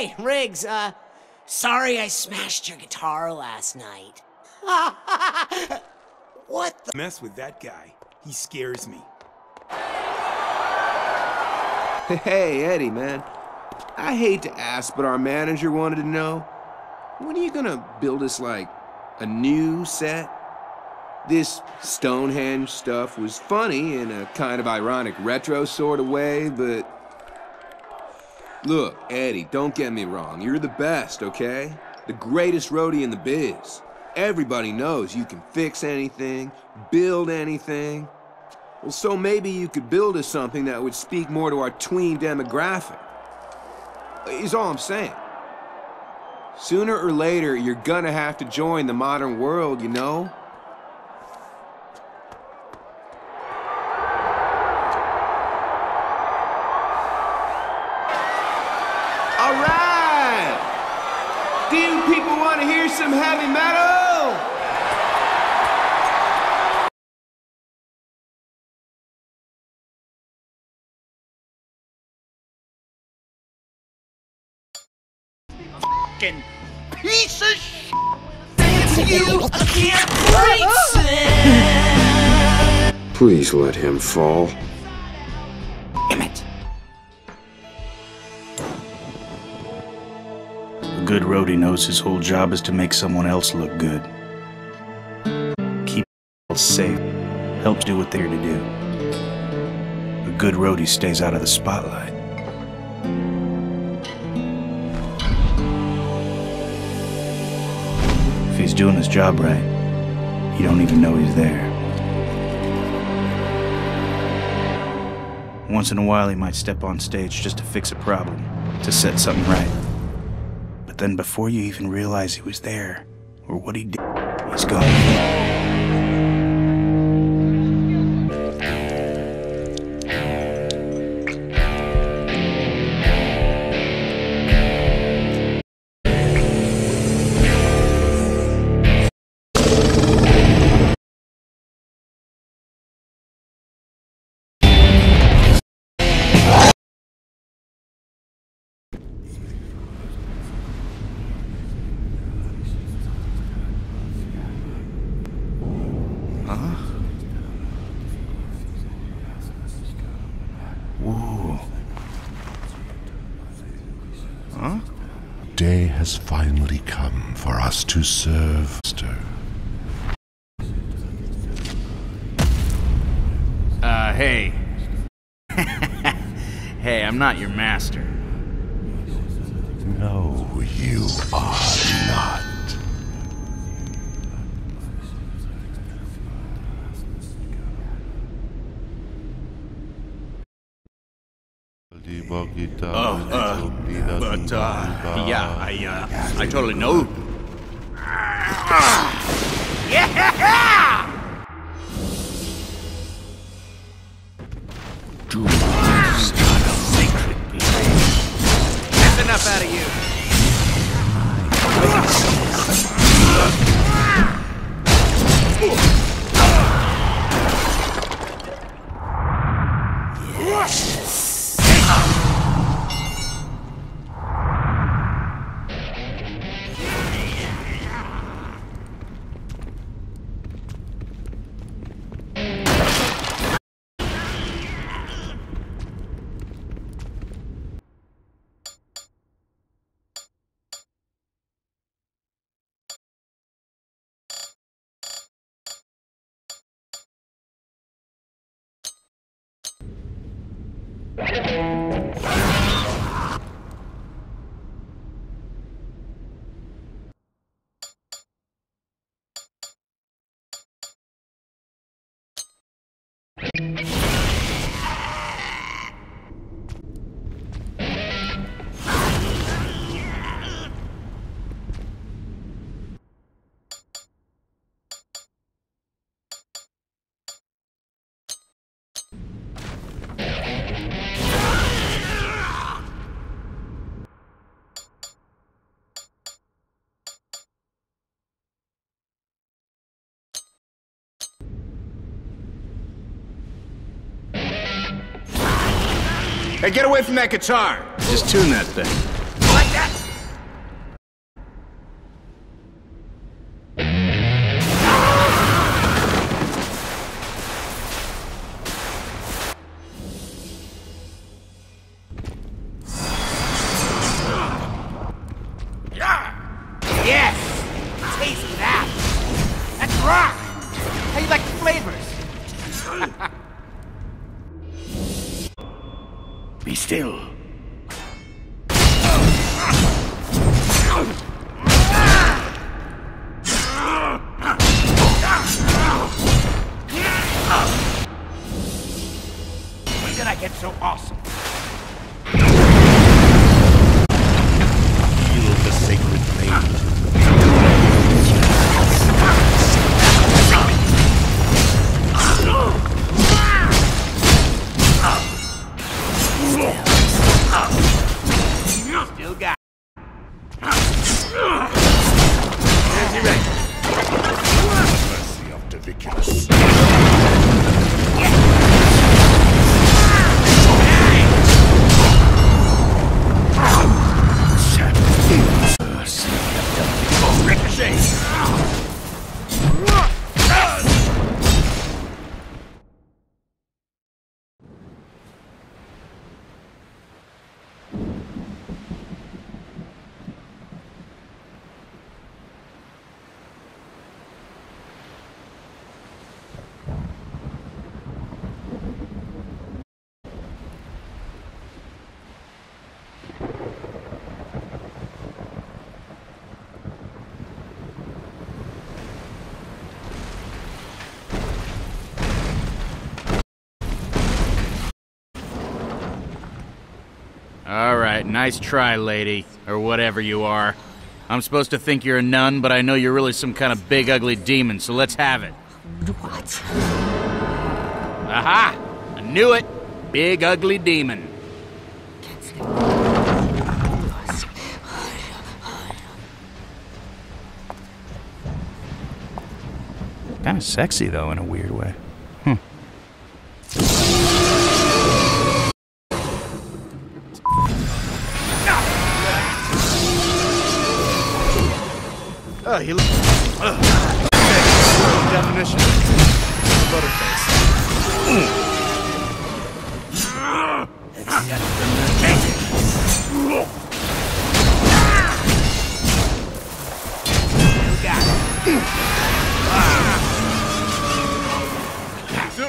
Hey, Riggs, uh, sorry I smashed your guitar last night. what the? Mess with that guy. He scares me. Hey, Eddie, man. I hate to ask, but our manager wanted to know, when are you gonna build us, like, a new set? This Stonehenge stuff was funny in a kind of ironic retro sort of way, but... Look, Eddie, don't get me wrong. You're the best, okay? The greatest roadie in the biz. Everybody knows you can fix anything, build anything. Well, so maybe you could build us something that would speak more to our tween demographic. Is all I'm saying. Sooner or later, you're gonna have to join the modern world, you know? Some heavy metal? fucking piece of shit. You can't break Please let him fall. Good roadie knows his whole job is to make someone else look good. Keep safe, helps do what they're to do. A good roadie stays out of the spotlight. If he's doing his job right, you don't even know he's there. Once in a while, he might step on stage just to fix a problem, to set something right. Then, before you even realize he was there or what he did, he's gone. Hey, I'm not your master. No, you are not. Oh, uh, but, uh, yeah, I, uh, I totally know. Yeah! Hey, get away from that guitar. Just tune that thing. Nice try, lady, or whatever you are. I'm supposed to think you're a nun, but I know you're really some kind of big ugly demon, so let's have it. What? Aha! I knew it! Big ugly demon. Kind of sexy, though, in a weird way. Oh, he looks. Ah. Definition. Butterface.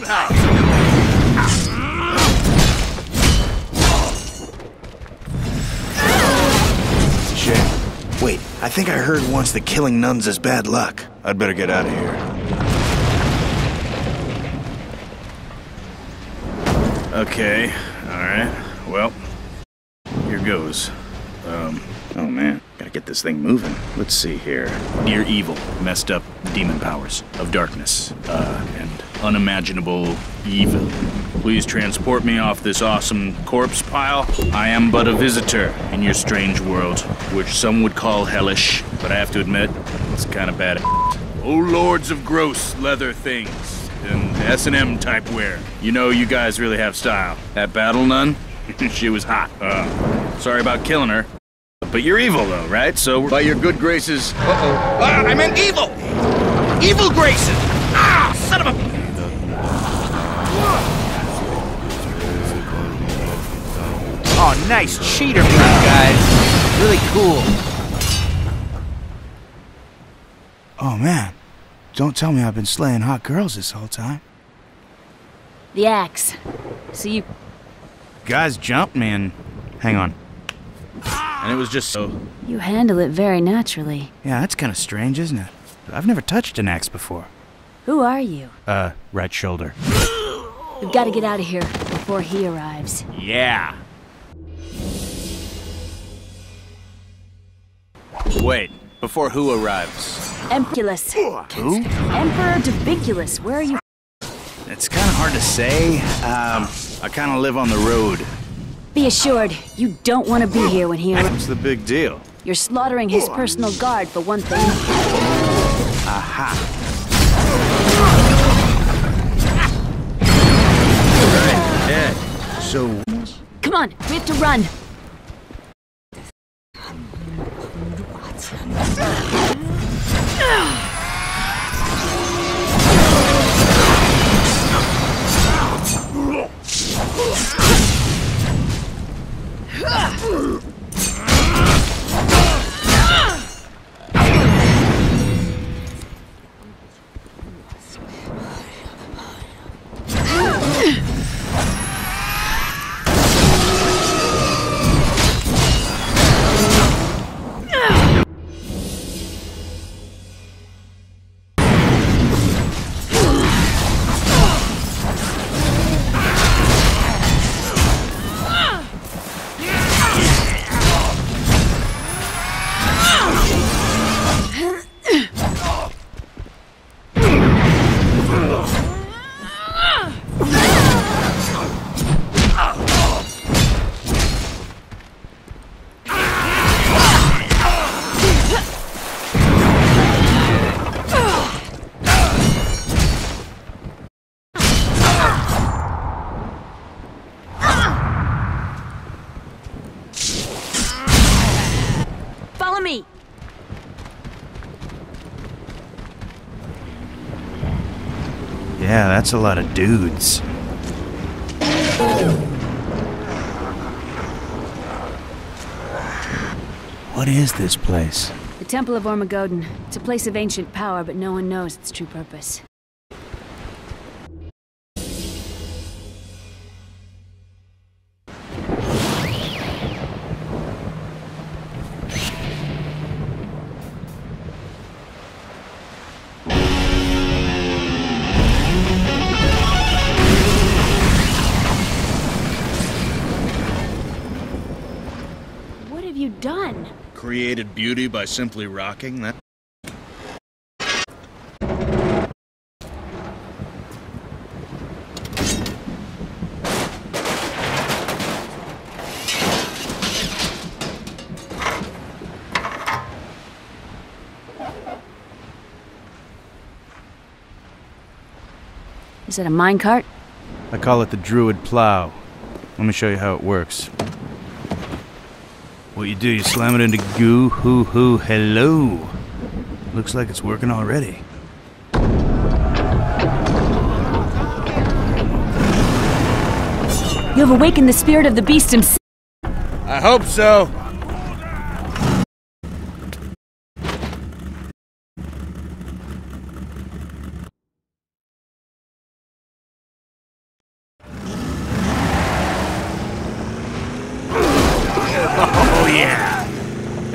House. I think I heard once that killing nuns is bad luck. I'd better get out of here. Okay, alright. Well, here goes. Um, oh man, gotta get this thing moving. Let's see here. Near evil, messed up demon powers of darkness, uh, and unimaginable evil. Please transport me off this awesome corpse pile. I am but a visitor in your strange world, which some would call hellish, but I have to admit, it's kind of bad. Oh, lords of gross leather things and S&M type wear. You know, you guys really have style. That battle nun, she was hot. Uh, sorry about killing her. But you're evil, though, right? So, by your good graces. Uh-oh. Ah, I meant evil! Evil graces! Ah, son of a... nice cheater move, guys. Really cool. Oh man, don't tell me I've been slaying hot girls this whole time. The axe. So you. Guys jumped me and. Hang on. And it was just so. You handle it very naturally. Yeah, that's kind of strange, isn't it? I've never touched an axe before. Who are you? Uh, right shoulder. We've got to get out of here before he arrives. Yeah. Wait, before who arrives? Empulus. Who? Emperor Doviculus, where are you? It's kind of hard to say. Um, I kind of live on the road. Be assured, you don't want to be here when he arrives. What's the big deal? You're slaughtering his personal guard, for one thing. Aha. Dead. So, Come on, we have to run. Ugh! That's a lot of dudes. What is this place? The Temple of Ormagoden. It's a place of ancient power, but no one knows its true purpose. Created beauty by simply rocking that. Is that a minecart? I call it the Druid Plow. Let me show you how it works. What you do, you slam it into goo, hoo, hoo, hello. Looks like it's working already. You have awakened the spirit of the beast himself. I hope so. Oh, yeah.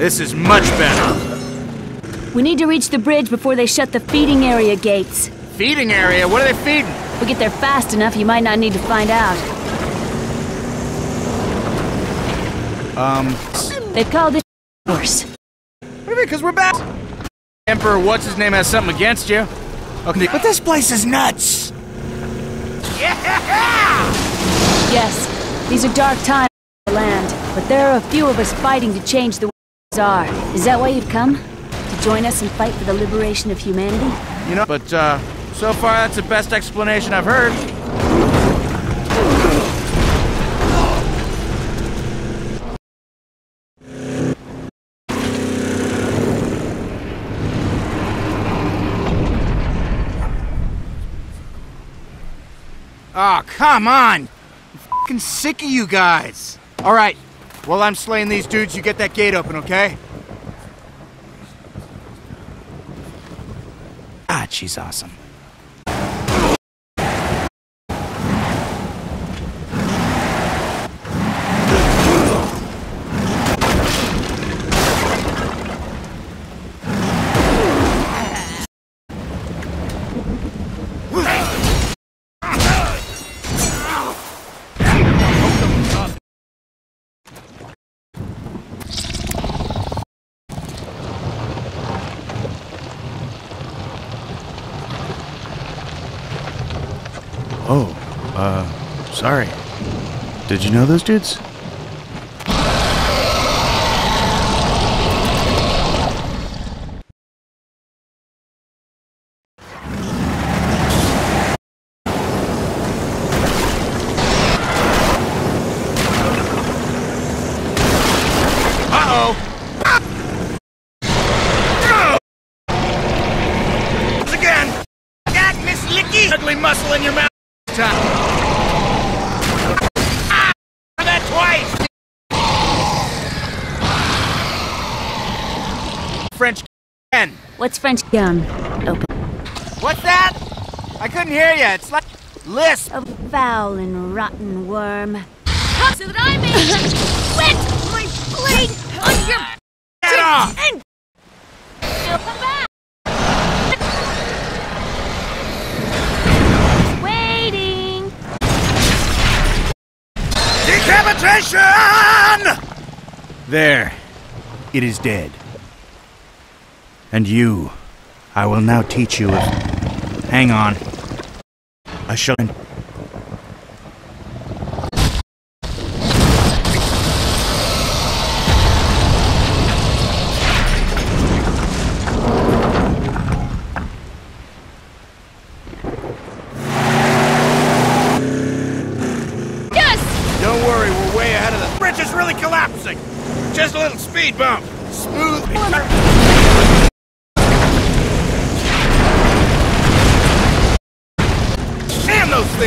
This is much better. We need to reach the bridge before they shut the feeding area gates. Feeding area? What are they feeding? If we get there fast enough, you might not need to find out. Um, They've called it horse. What do you mean, because we're back? Emperor What's-His-Name has something against you. Okay, but this place is nuts. Yes, these are dark times in the land, but there are a few of us fighting to change the are. Is that why you've come? To join us and fight for the liberation of humanity? You know, but, uh, so far that's the best explanation I've heard. Oh, come on! I'm sick of you guys! Alright, while I'm slaying these dudes, you get that gate open, okay? ah, she's awesome. Oh, uh, sorry. Did you know those dudes? Uh-oh! Again! Got Miss Licky! Ugly muscle in your mouth! Time. Ah! That twice! French can. What's French gum? Open. What's that? I couldn't hear you. It's like lisp. A foul and rotten worm. So that I may wet my blade on your Get off! and come back. Waiting. Decapitation! There. It is dead. And you, I will now teach you. Hang on. I shall.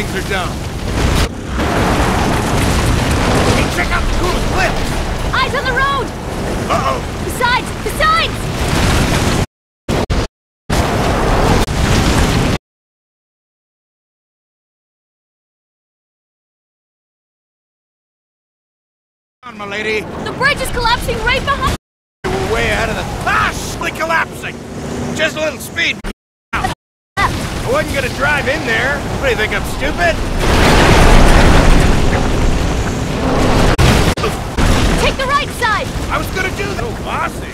Things are dumb. Hey, check out the cool cliffs. Eyes on the road! Uh-oh. Besides! Besides! Come on, my lady. The bridge is collapsing right behind- We're way ahead of the... Ah, shitly collapsing. Just a little speed. I wasn't gonna drive in there. What do you think, I'm stupid? Take the right side! I was gonna do that. Oh, bossy.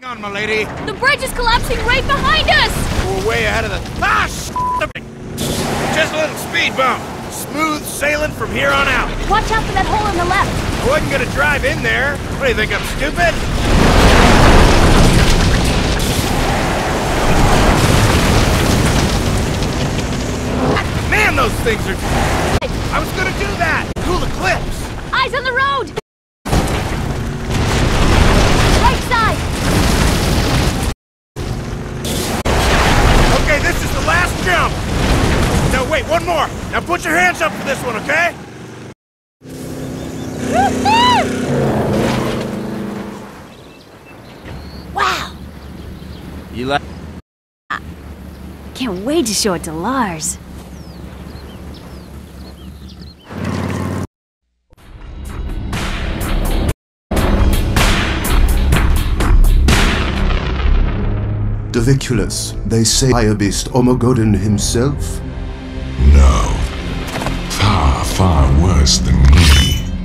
Hang on, my lady. The bridge is collapsing right behind us! We're way ahead of the... Ah, shit! Just a little speed bump. Smooth sailing from here on out. Watch out for that hole on the left! I wasn't gonna drive in there. What do you think, I'm stupid? Man, those things are... I was gonna do that! Cool the clips! Eyes on the road! Wait, one more! Now put your hands up for this one, okay? Wow! You like. Can't wait to show it to Lars. Doviculus, they say Fire Beast Ormagöden himself? No. Far, far worse than me.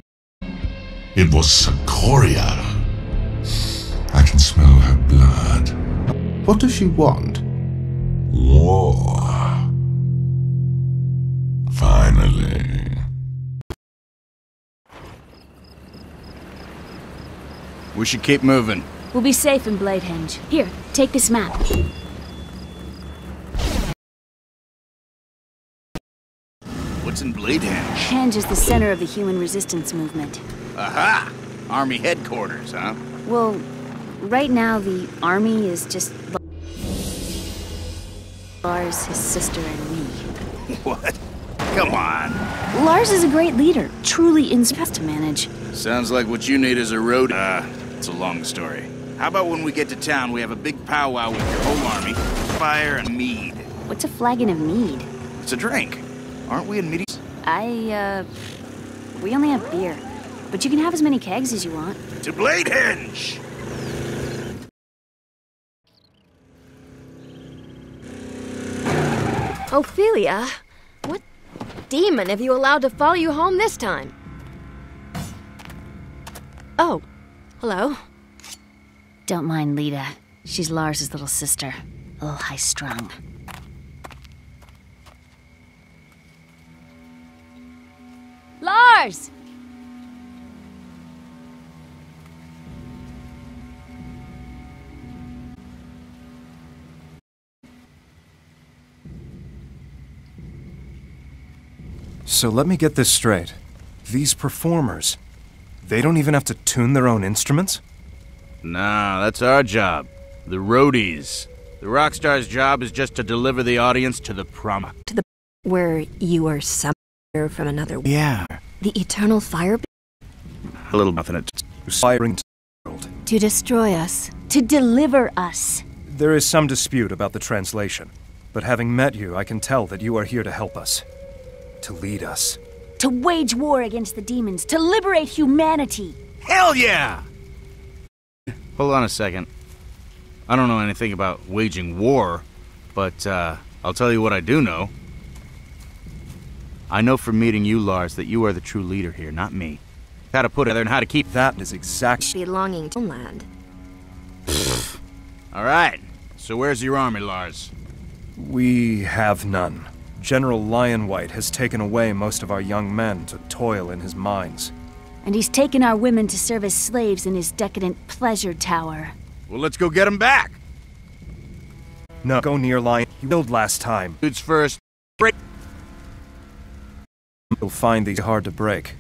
It was Succoria. I can smell her blood. What does she want? War. Finally. We should keep moving. We'll be safe in Bladehenge. Here, take this map. What's in Bladehenge? Henge is the center of the human resistance movement. Aha! Army headquarters, huh? Well, right now the army is just Lars, his sister, and me. What? Come on. Lars is a great leader, truly inspired to manage. Sounds like what you need is a road. Uh, it's a long story. How about when we get to town, we have a big powwow with your whole army, fire and mead. What's a flagon of mead? It's a drink. Aren't we in meaty? I, uh. We only have beer. But you can have as many kegs as you want. To Bladehenge! Ophelia, what demon have you allowed to follow you home this time? Oh, hello. Don't mind Lita. She's Lars's little sister. A little high strung. Lars! So let me get this straight. These performers, they don't even have to tune their own instruments? Nah, that's our job. The roadies. The rock star's job is just to deliver the audience to the prom. To the where you are somewhere from another. Yeah. The eternal fire A little nothing. It. Inspiring to destroy us. To deliver us. There is some dispute about the translation, but having met you, I can tell that you are here to help us. To lead us. To wage war against the demons. To liberate humanity. Hell yeah! Hold on a second. I don't know anything about waging war, but uh, I'll tell you what I do know. I know from meeting you, Lars, that you are the true leader here, not me. How to put it there and how to keep that is exactly belonging to land. All right. So where's your army, Lars? We have none. General Lionwhyte has taken away most of our young men to toil in his mines. And he's taken our women to serve as slaves in his decadent pleasure tower. Well, let's go get him back. No, go near Lion. You killed last time. Dudes first. Break. You'll find these hard to break.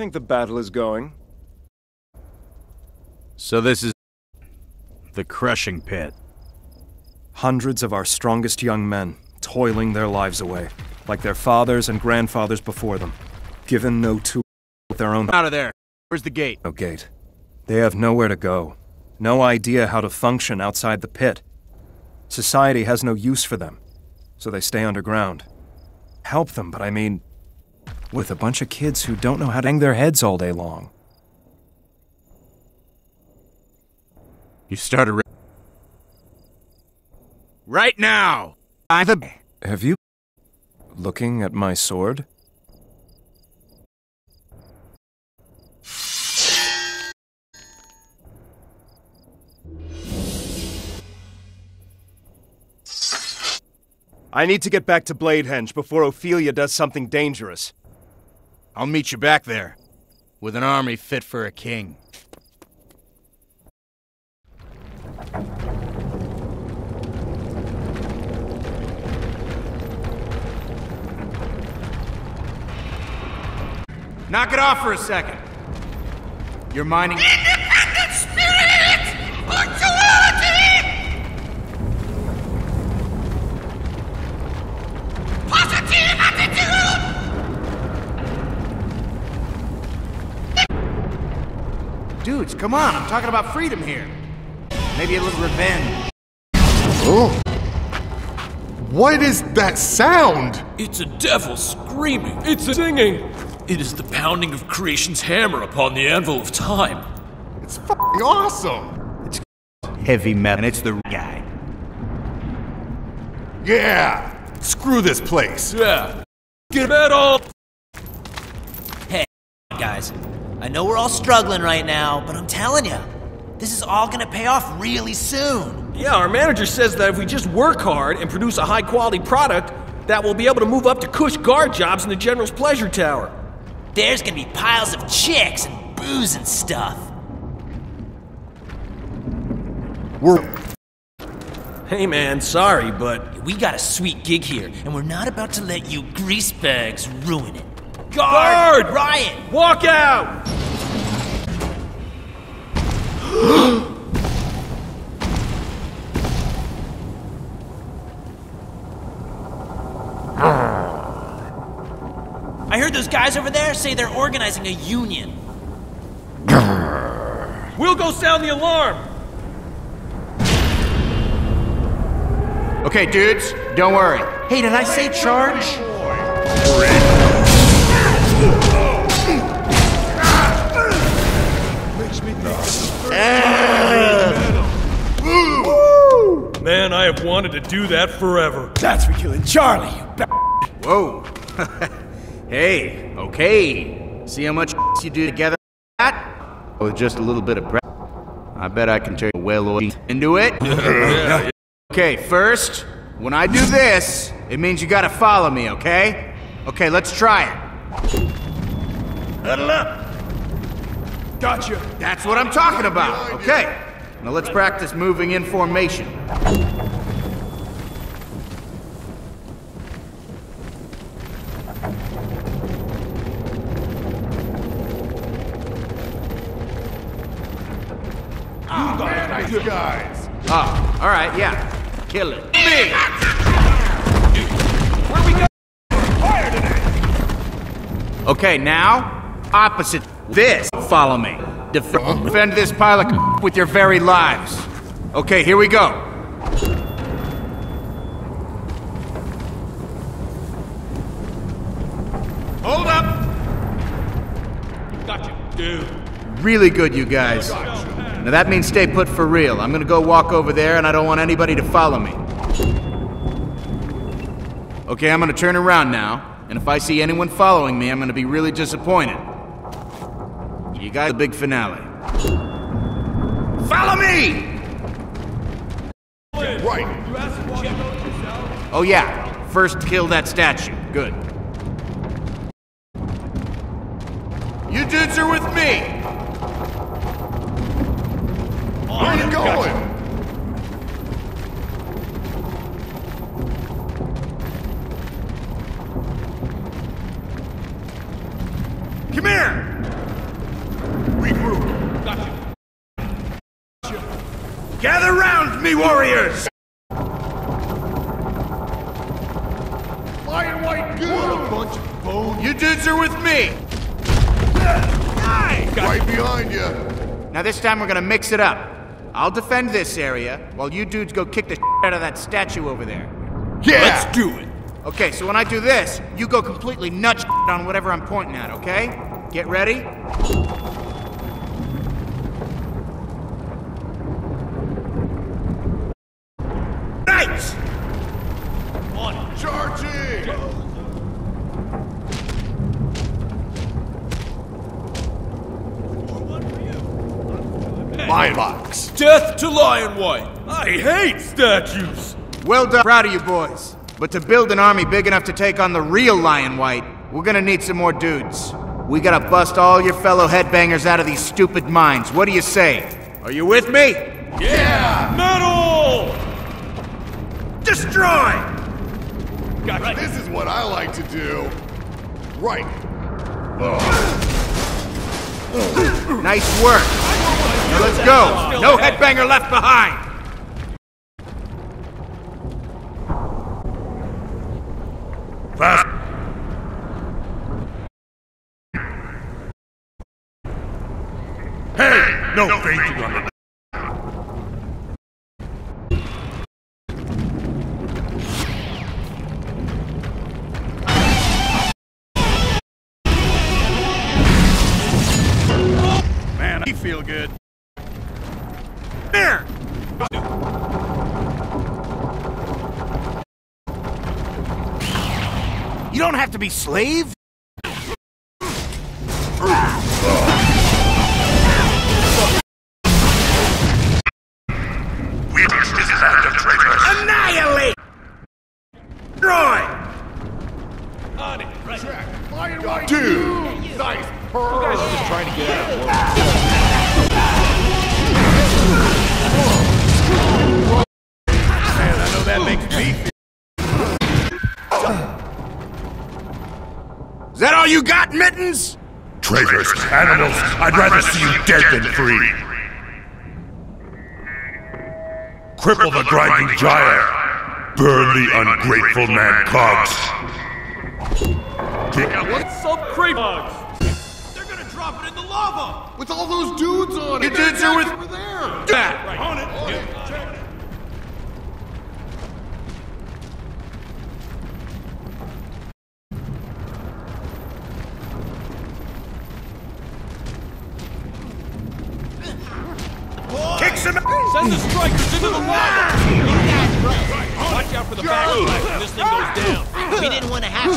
Think the battle is going. So this is the crushing pit. Hundreds of our strongest young men, toiling their lives away, like their fathers and grandfathers before them, given no tool with their own. Out of there. Where's the gate? No gate. They have nowhere to go, no idea how to function outside the pit. Society has no use for them, so they stay underground. Help them, but I mean, with a bunch of kids who don't know how to hang their heads all day long. You start a. Right now! I the. Have you. looking at my sword? I need to get back to Bladehenge before Ophelia does something dangerous. I'll meet you back there, with an army fit for a king. Knock it off for a second. You're mining. Dudes, come on, I'm talking about freedom here. Maybe a little revenge. Oh. What is that sound? It's a devil screaming. It's a singing. It is the pounding of creation's hammer upon the anvil of time. It's fucking awesome. It's heavy metal, and it's the guy. Yeah. Screw this place. Yeah. Get metal. Hey, guys. I know we're all struggling right now, but I'm telling you, this is all gonna pay off really soon. Yeah, our manager says that if we just work hard and produce a high quality product, that we'll be able to move up to cush guard jobs in the General's Pleasure Tower. There's gonna be piles of chicks and booze and stuff. We're. Hey man, sorry, but. We got a sweet gig here, and we're not about to let you greasebags ruin it. Guard! Guard! Riot! Walk out! I heard those guys over there say they're organizing a union. We'll go sound the alarm! Okay, dudes, don't worry. Hey, did I say charge? Man, I have wanted to do that forever. That's for killing Charlie, you b- Whoa. hey, okay. See how much you do together? That? With just a little bit of breath. I bet I can turn well oiled into it. yeah, Okay, first, when I do this, it means you gotta follow me, okay? Okay, let's try it. Huddle up! Gotcha. That's what I'm talking about. Okay. Now let's practice moving in formation. nice guys. Ah, oh, all right, yeah. Kill it. Me. Where we go? Fire today. Okay, now opposite this. Follow me. Def- defend this pile of with your very lives. Okay, here we go. Hold up! Gotcha, dude. Really good, you guys. Now that means stay put for real. I'm gonna go walk over there, and I don't want anybody to follow me. Okay, I'm gonna turn around now, and if I see anyone following me, I'm gonna be really disappointed. You guys, the big finale. Follow me! Right. Oh yeah, first kill that statue. Good. You dudes are with me! Where are you going? Come here! Regroup. Gotcha. Gather round, me warriors! Lionwhyte Goo! What a bunch of bones. You dudes are with me! Right behind you. Now this time we're gonna mix it up. I'll defend this area, while you dudes go kick the out of that statue over there. Yeah. Let's do it! Okay, so when I do this, you go completely nuts on whatever I'm pointing at, okay? Get ready? To Lionwhyte! I hate statues! Well done. Proud of you boys. But to build an army big enough to take on the real Lionwhyte, we're gonna need some more dudes. We gotta bust all your fellow headbangers out of these stupid mines. What do you say? Are you with me? Yeah! Metal! Destroy! Gotcha. This is what I like to do. Right. Nice work. Now let's go. No headbanger left behind. Fast. Hey, no fainting on the Here! You don't have to be slave. Witness this act traitors. Annihilate! Destroy! On it, right. Lionwhyte Goo. Nice. You guys are just trying to get out of you got, Mittens? Traitors, animals, I'd rather see you dead than free. Cripple the grinding gyre. Burn the ungrateful man cogs. What's up, creep? They're gonna drop it in the lava! With all those dudes on it! You dudes are with over there. that. Right. On it. Kick some Send the strikers into the lava! Watch out for the backslash when this thing goes down. We didn't want to have to.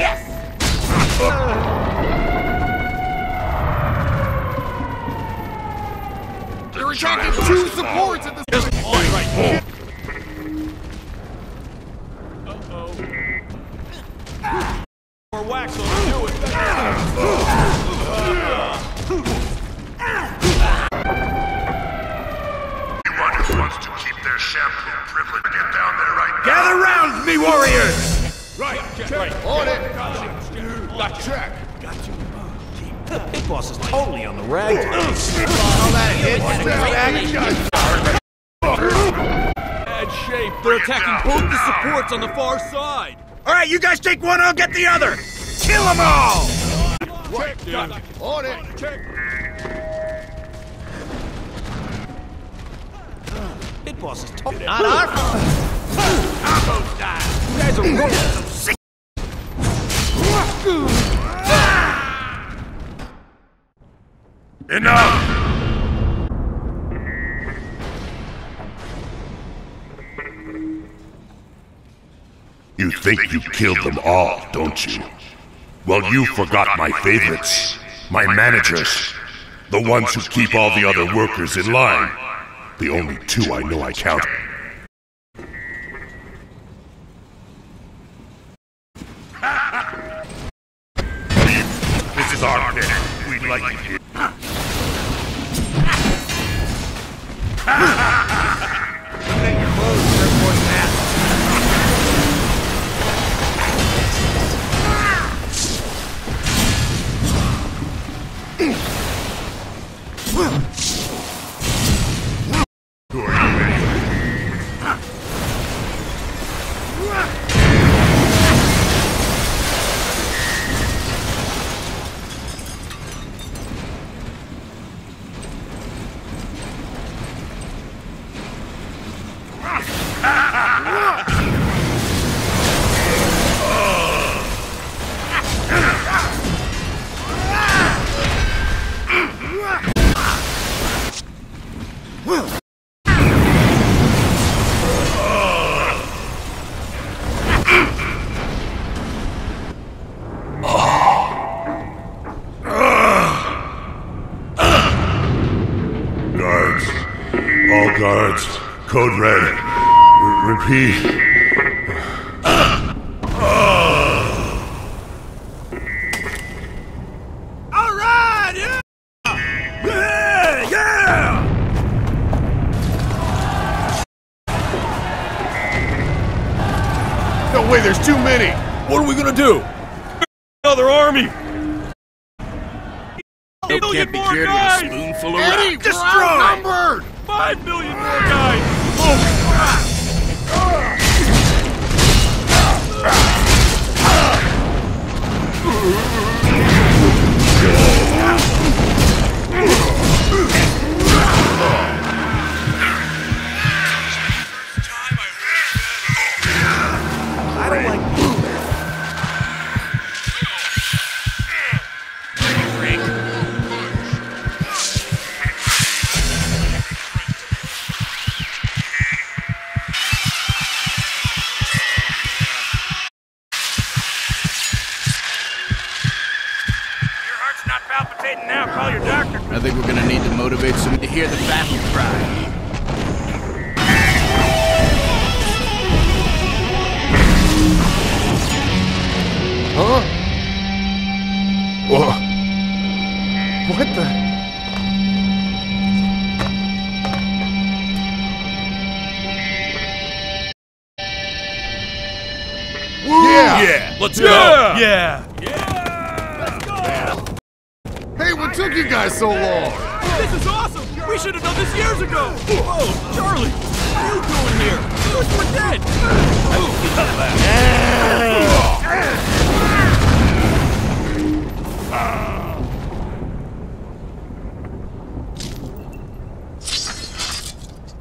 Yes! You're attacking two supports at the same Right. wax will do it. Anyone who wants to keep their shampoo privilege, get down there right now. Gather round, me warriors! Right, check, check. right. On it. Gotcha. Check. Gotcha. The pit boss is totally on the rag. Bad shape. They're attacking both the supports on the far side. All right, you guys take one, I'll get the other. Kill them all! Check, On it. Check. Big boss is totally. Not our fault. Combo style. You guys are rolling some sick. Enough! You think you killed them all, don't you? Well, you forgot my favorites. My managers. The ones who keep all the other workers in line. The only two I know I count. This is our. We'd like R-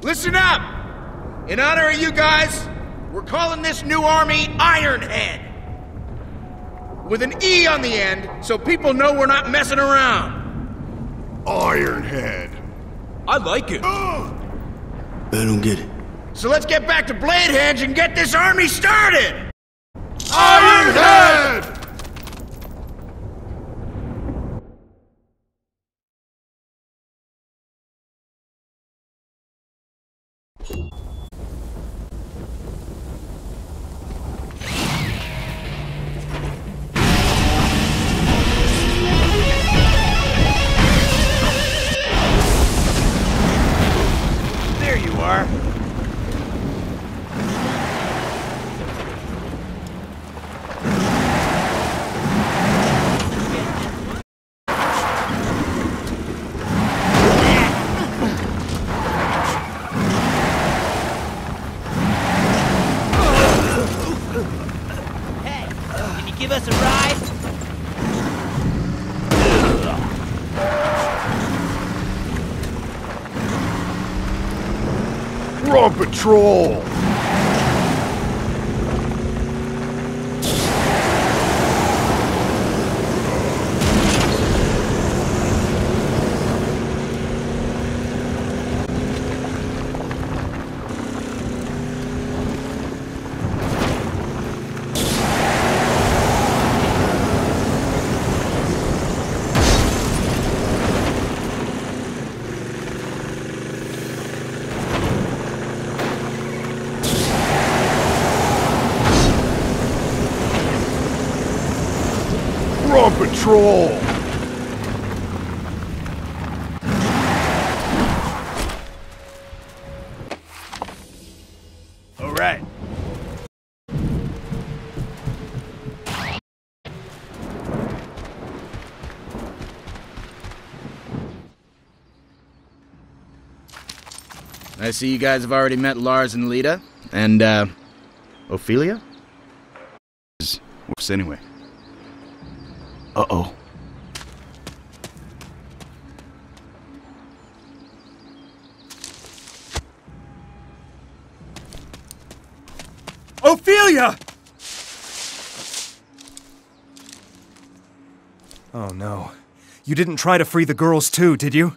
Listen up! In honor of you guys, we're calling this new army Ironheade. With an E on the end, so people know we're not messing around. Ironheade. I like it. I don't get it. So let's get back to Bladehenge and get this army started! Ironheade! See you guys have already met Lars and Lita. And, uh, Ophelia? Worse anyway. Uh oh. Ophelia! Oh no. You didn't try to free the girls too, did you?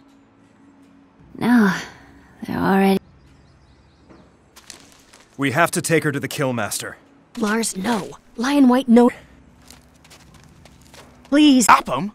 No, they're already. We have to take her to the Killmaster. Lars, no. Lionwhyte, no. Please. Stop him!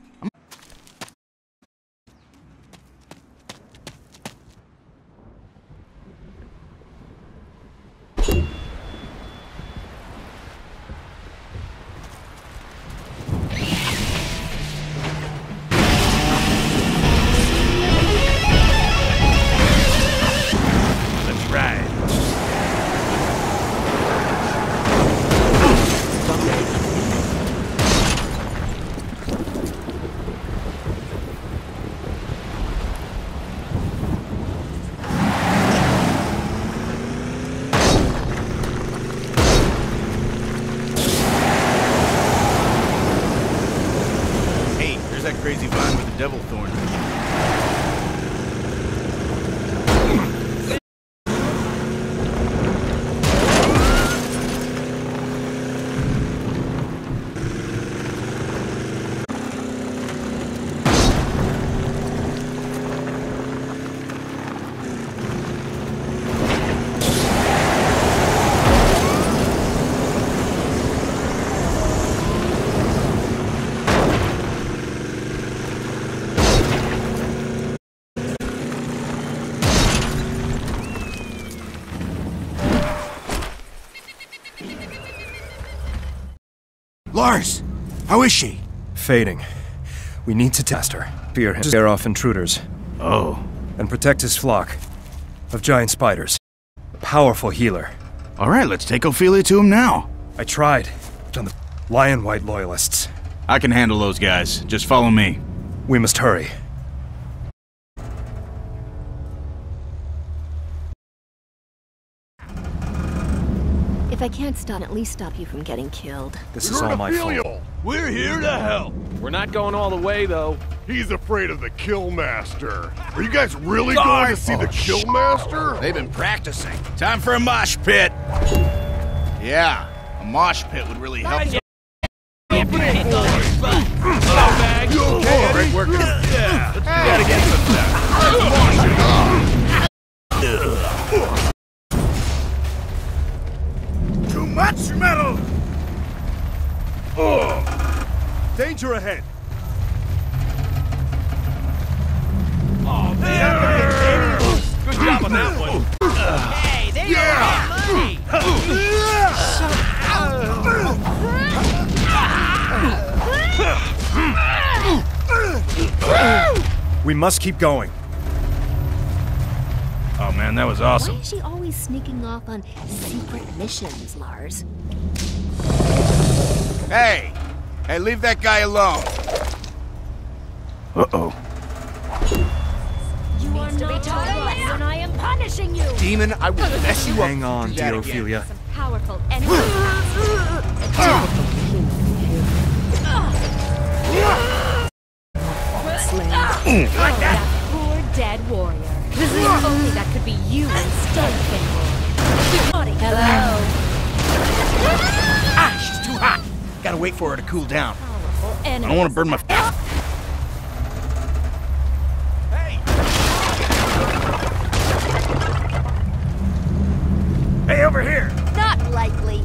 Lars! How is she? Fading. We need to test her. Fear him. Scare off intruders. Oh. And protect his flock of giant spiders. A powerful healer. Alright, let's take Ophelia to him now. I tried. On the Lionwhyte loyalists. I can handle those guys. Just follow me. We must hurry. If I can't stop, at least stop you from getting killed. This is all my fault. We're here to help! We're not going all the way, though. He's afraid of the Killmaster. Are you guys really going to see the Killmaster? They've been practicing. Time for a mosh pit. Yeah, a mosh pit would really help. Danger ahead! Oh, man. Good job on that one. Hey, they don't We must keep going. Oh man, that was awesome. Why is she always sneaking off on secret missions, Lars? Hey! Hey, leave that guy alone. Uh oh. You are not tolerant, and I am punishing you. Demon, I will mess you up. Hang on, Do that dear again. Ophelia. Powerful enemy. Like that. Poor dead warrior. If only that could be you instead, Finley. Hello. Gotta wait for her to cool down. I don't want to burn my. Hey, over here! Not likely.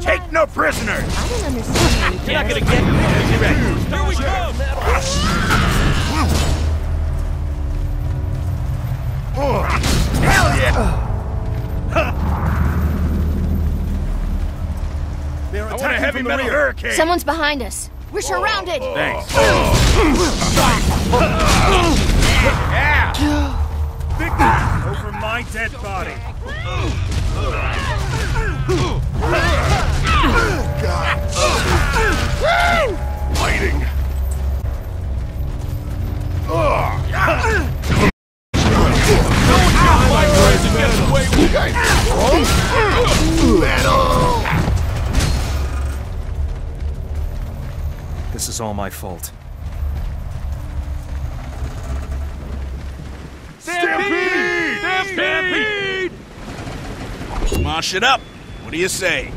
Take no prisoners! Metal! Someone's behind us. We're surrounded. Oh, oh, oh. Thanks. Victor, over my dead body. Fighting. This all my fault. Stampede! Stampede! Mosh it up. What do you say?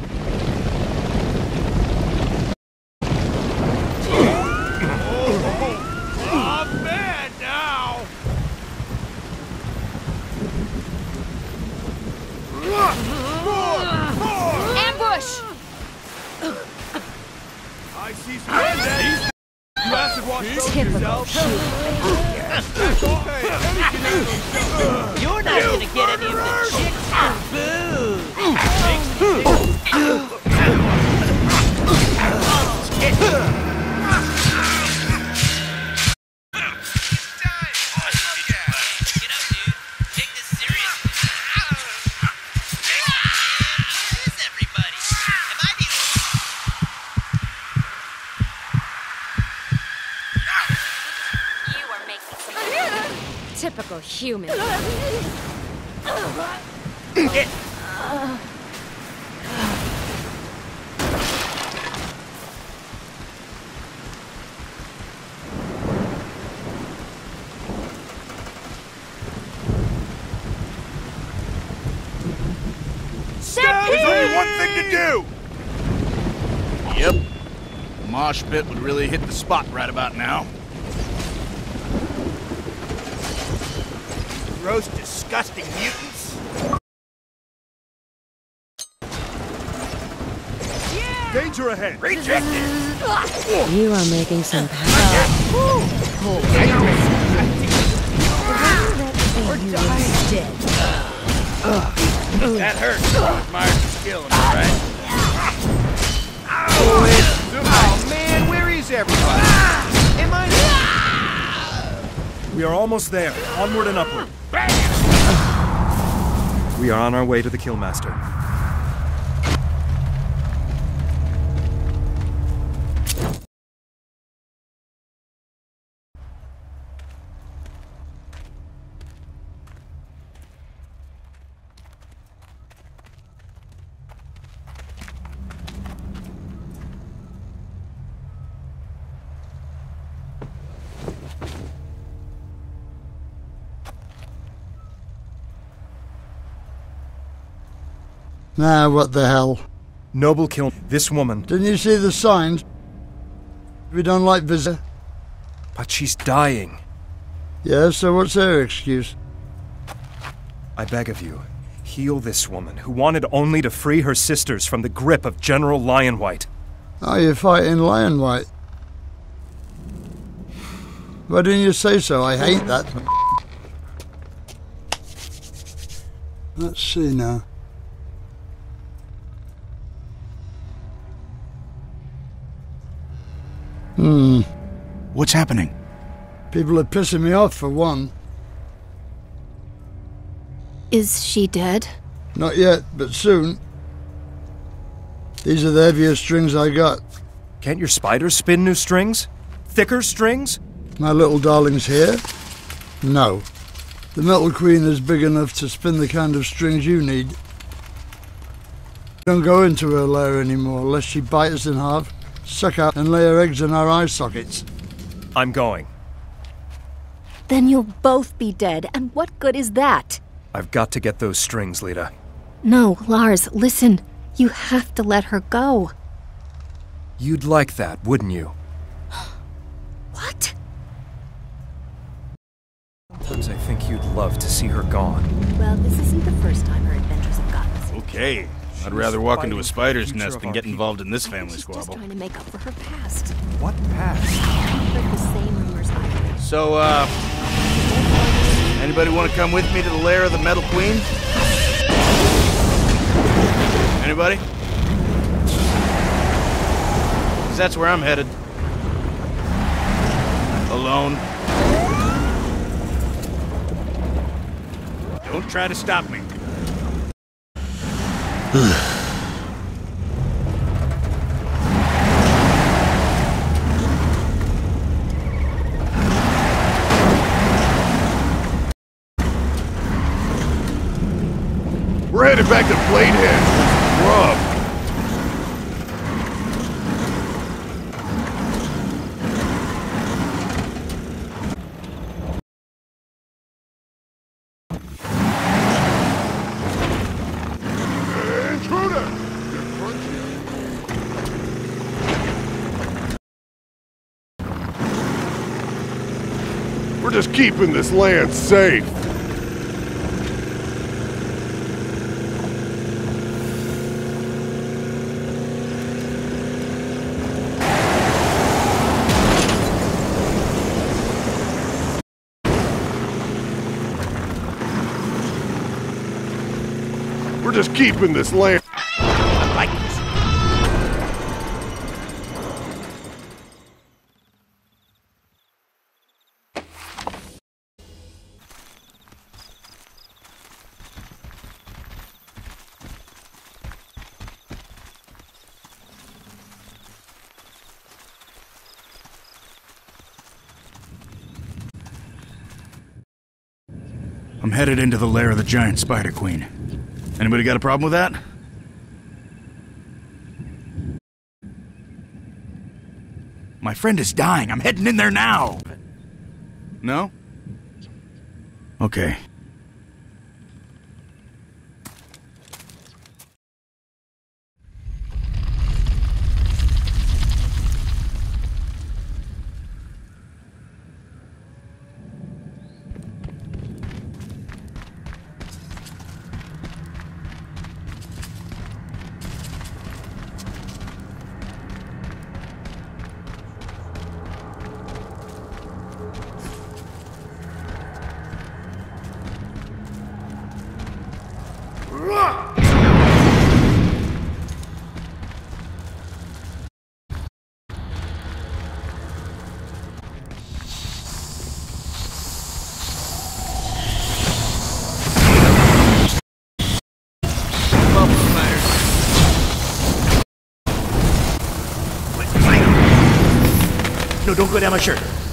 One thing to do! Yep. Mosh pit would really hit the spot right about now. Gross, disgusting mutants. Danger ahead. Rejected! You are making some power. That hurts. Myers' skill, am I right? Oh, man, where is everybody? Am I... We are almost there. Onward and upward. We are on our way to the Killmaster. Now, what the hell? Noble kill this woman. Didn't you see the signs? We don't like visitor. But she's dying. Yeah, so what's her excuse? I beg of you, heal this woman who wanted only to free her sisters from the grip of General Lionwhyte. Are you fighting Lionwhyte? Why didn't you say so? I hate that. Let's see now. Hmm. What's happening? People are pissing me off for one. Is she dead? Not yet, but soon. These are the heaviest strings I got. Can't your spiders spin new strings? Thicker strings? My little darling's here? No. The Metal Queen is big enough to spin the kind of strings you need. Don't go into her lair anymore lest she bite us in half, suck out and lay her eggs in our eye sockets. I'm going. Then you'll both be dead, and what good is that? I've got to get those strings, Lita. No, Lars, listen. You have to let her go. You'd like that, wouldn't you? What? Sometimes I think you'd love to see her gone. Well, this isn't the first time her adventures have gotten us. Okay. I'd rather walk into a spider's nest than get involved in this family She's just squabble. trying to make up for her past. What past? Heard the same rumors I. So, uh. Anybody want to come with me to the lair of the Metal Queen? Anybody? 'Cause that's where I'm headed. Alone. Don't try to stop me. We're headed back to Bladehenge for some grub. Intruder! You're crunchy. We're just keeping this land safe. We're just keeping this land. Headed into the lair of the giant spider queen. Anybody got a problem with that? My friend is dying. I'm heading in there now. No? Okay. No, don't go down my shirt.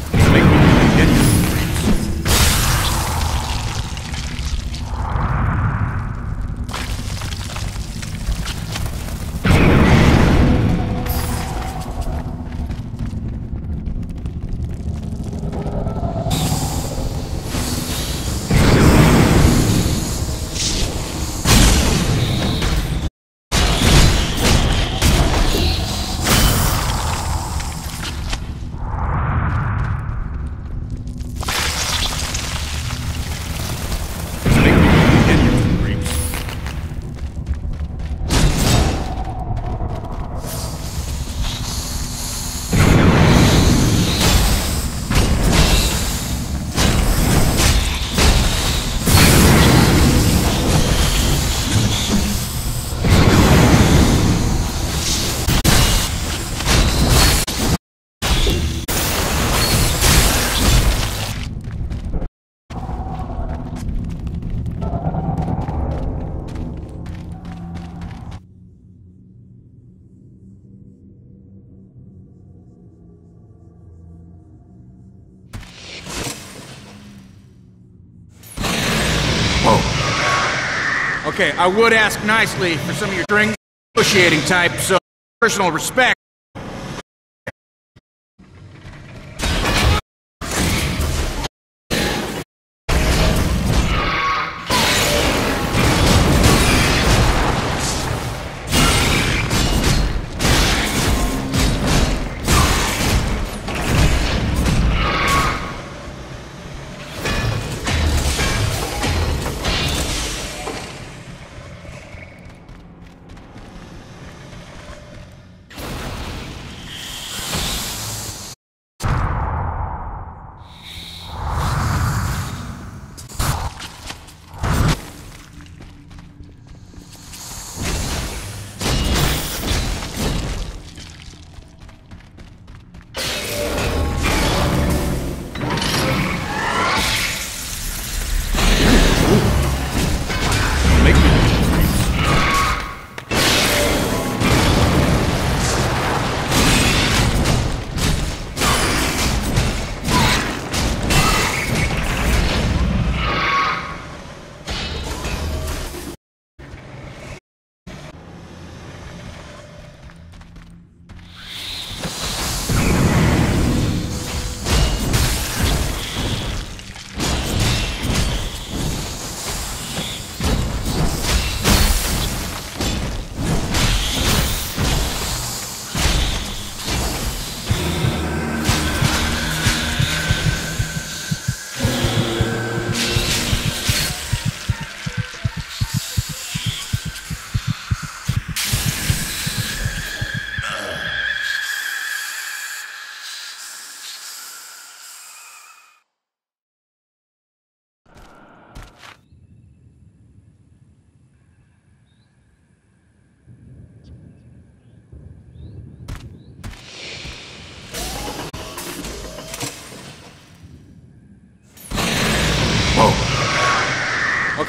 Okay, I would ask nicely for some of your drinks. negotiating type, so personal respect.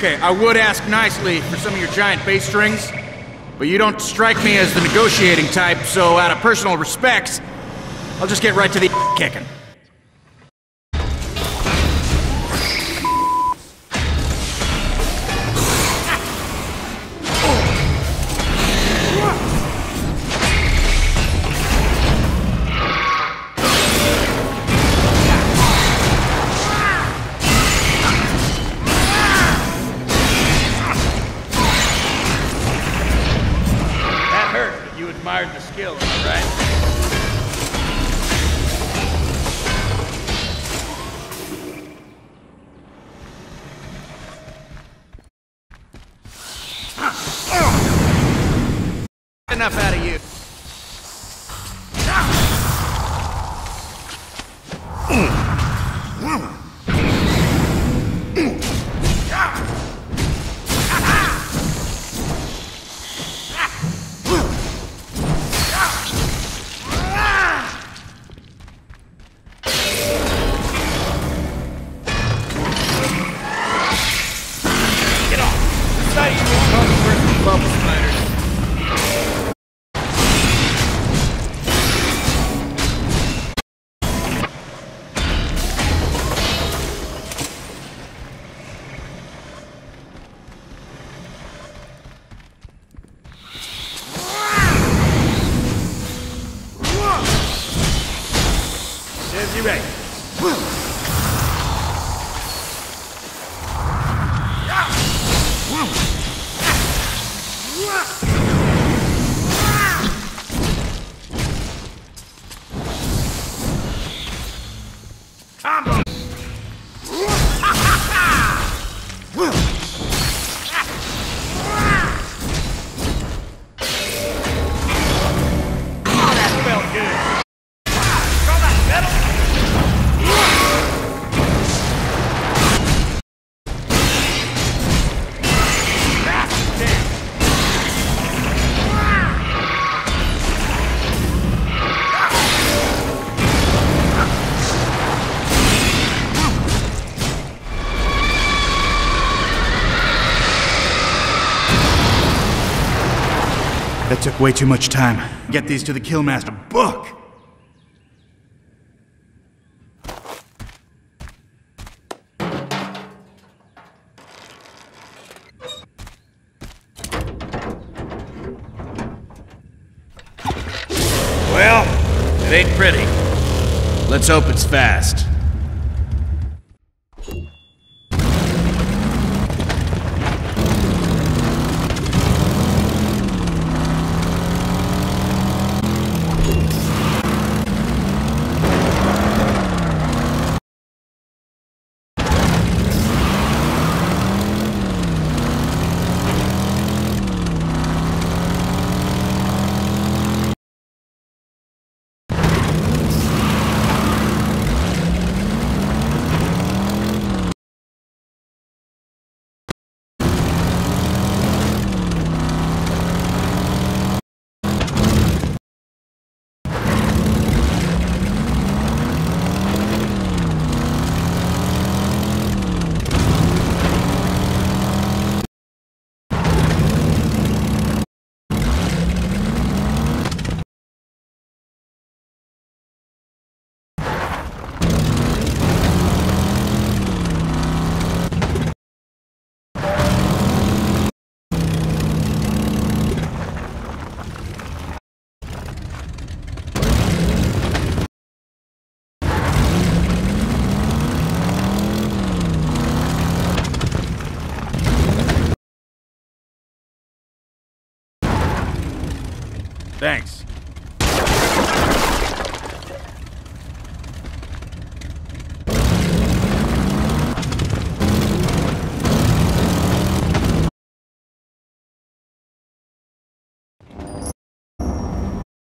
Okay, I would ask nicely for some of your giant bass strings, but you don't strike me as the negotiating type, so out of personal respects, I'll just get right to the kicking. took way too much time. Get these to the Killmaster. Book! Well, it ain't pretty. Let's hope it's fast. Thanks.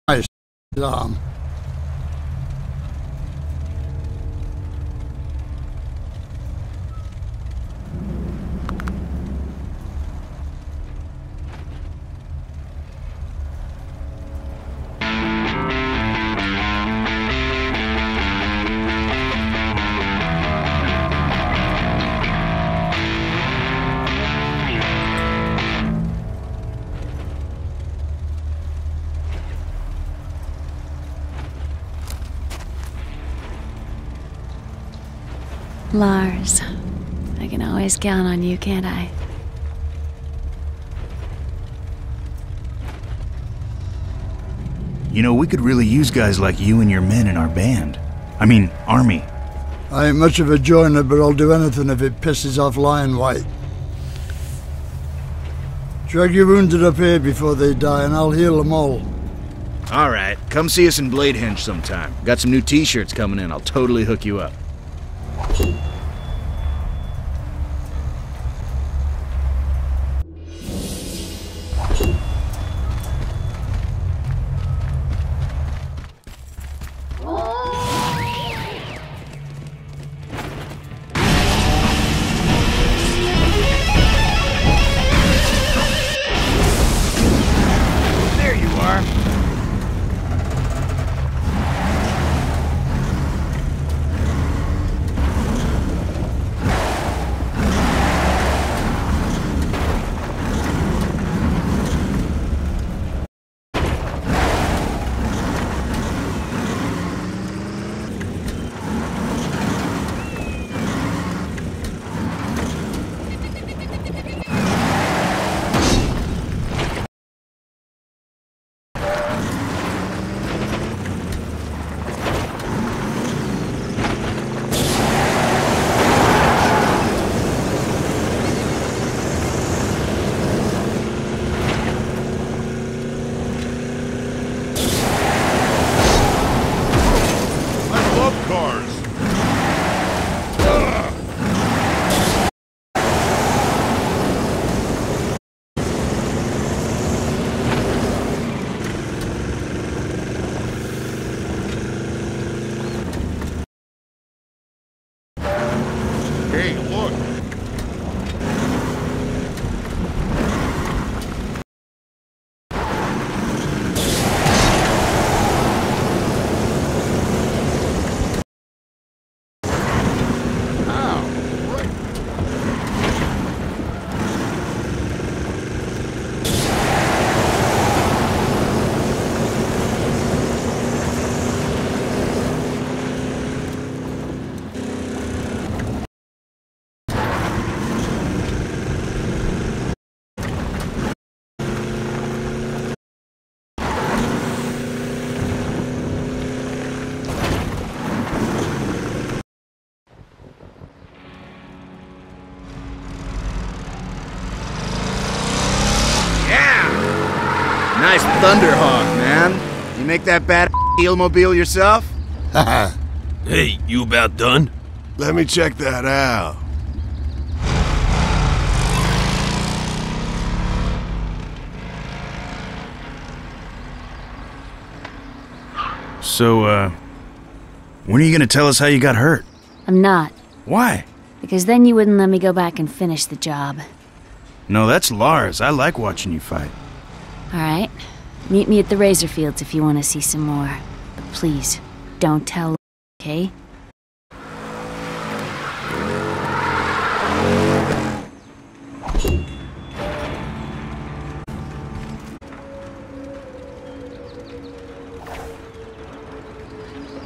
Nice always count on you, can't I? You know, we could really use guys like you and your men in our band. I mean, army. I ain't much of a joiner, but I'll do anything if it pisses off Lionwhyte. Drag your wounded up here before they die, and I'll heal them all. Alright, come see us in Bladehenge sometime. Got some new t-shirts coming in, I'll totally hook you up. Thunderhawk, man. You make that bad mobile yourself? hey, you about done? Let me check that out. So, uh, when are you gonna tell us how you got hurt? I'm not. Why? Because then you wouldn't let me go back and finish the job. No, that's Lars. I like watching you fight. Alright. Meet me at the Razor Fields if you want to see some more. But please, don't tell, okay?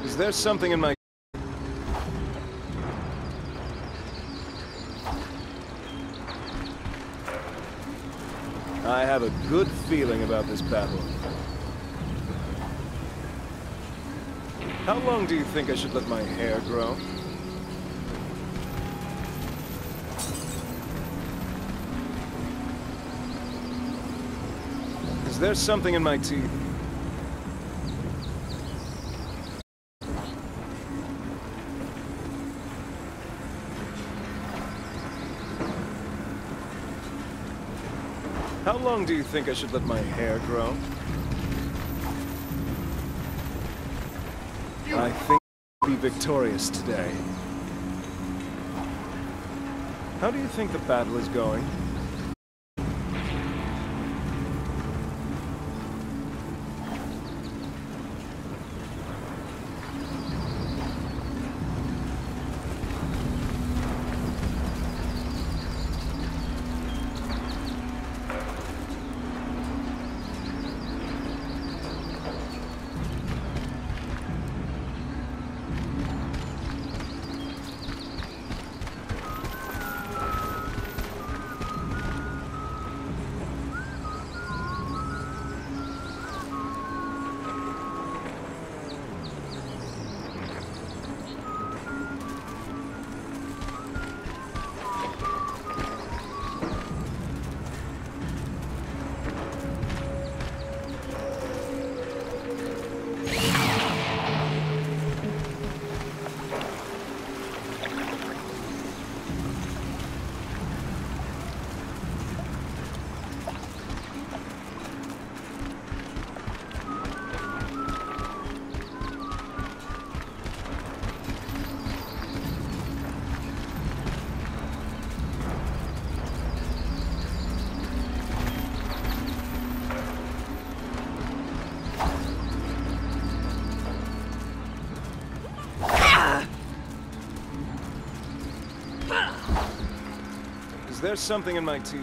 Is there something in my... I have a good feeling about this battle. How long do you think I should let my hair grow? Is there something in my teeth? How long do you think I should let my hair grow? I think I'll be victorious today. How do you think the battle is going? Is there something in my teeth?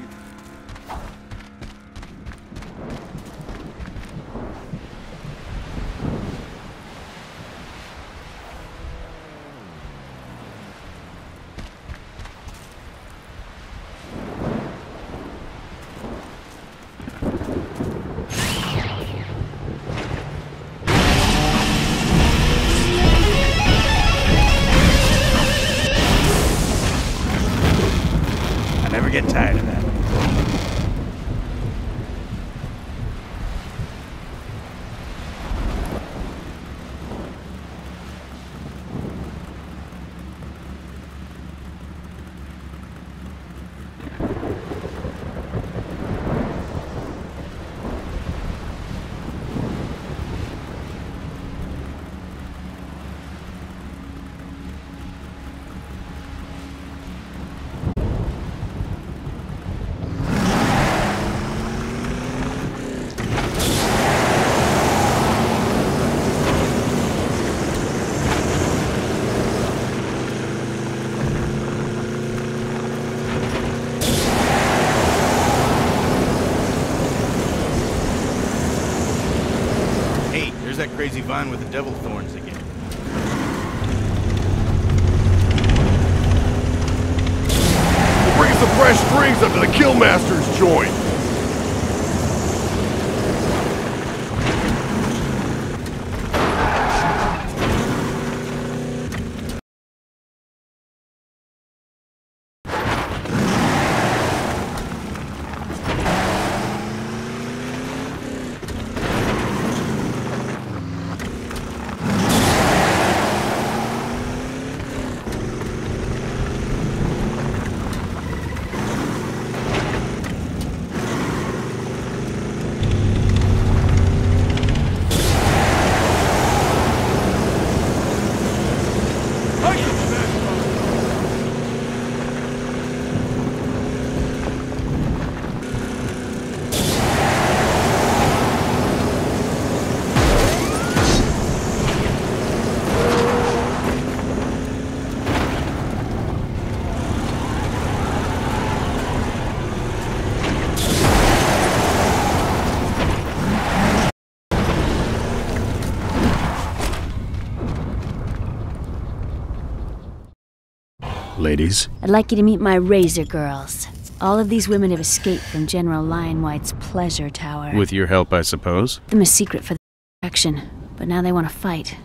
Ladies. I'd like you to meet my Razor Girls. All of these women have escaped from General Lionwhyte's pleasure tower. With your help, I suppose. them a secret for the action, but now they want to fight,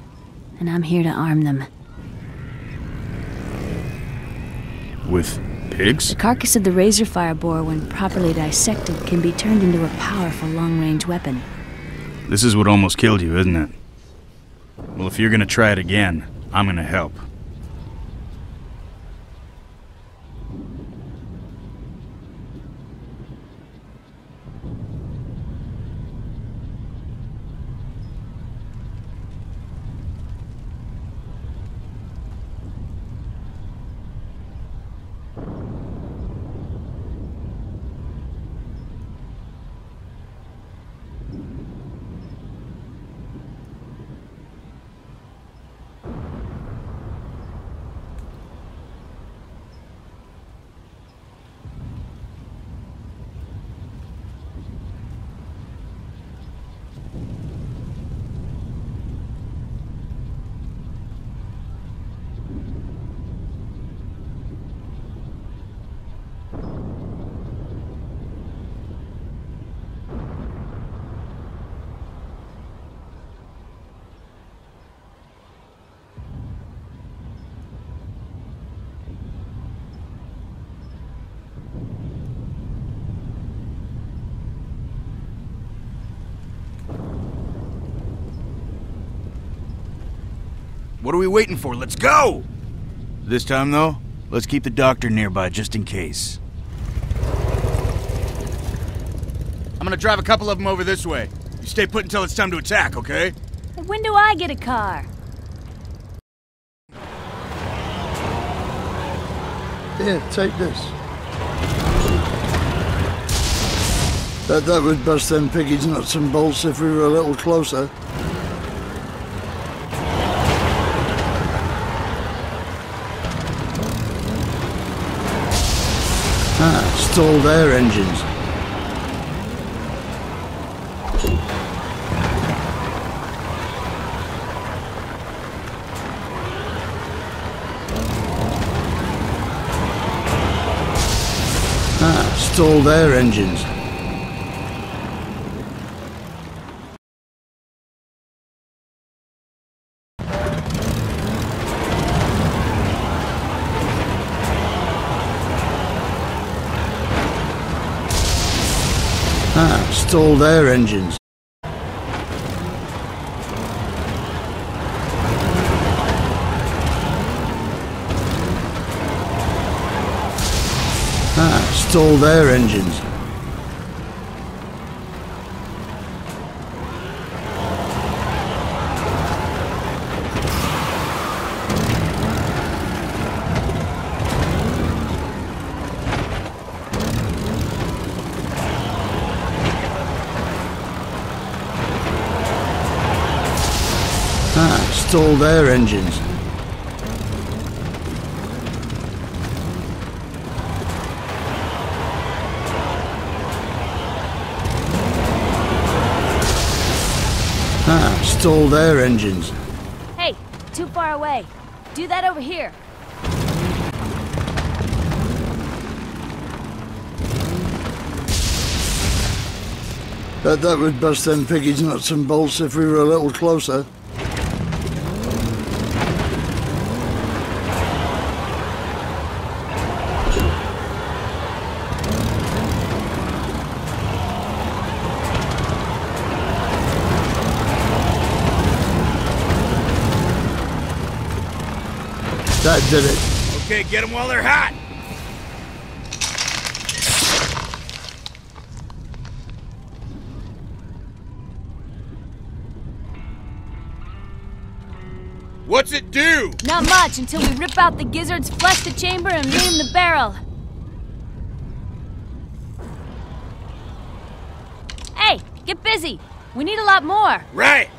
and I'm here to arm them. With pigs? The carcass of the razor fire boar, when properly dissected, can be turned into a powerful long-range weapon. This is what almost killed you, isn't it? Well, if you're gonna try it again, I'm gonna help. We waiting for? Let's go! This time, though, let's keep the doctor nearby just in case. I'm gonna drive a couple of them over this way. You stay put until it's time to attack, okay? When do I get a car? Here, take this. Bet that would bust them piggies nuts and bolts if we were a little closer. Stalled air engines. Ah, stalled their engines. Ah, stalled air engines. Ah, stalled their engines. Ah, their engines. Ah, stalled air engines. Hey, too far away. Do that over here. Bet that would bust them piggies nuts and bolts if we were a little closer. That did it. Okay, get them while they're hot! What's it do? Not much until we rip out the gizzards, flush the chamber, and ream the barrel. Hey, get busy. We need a lot more. Right.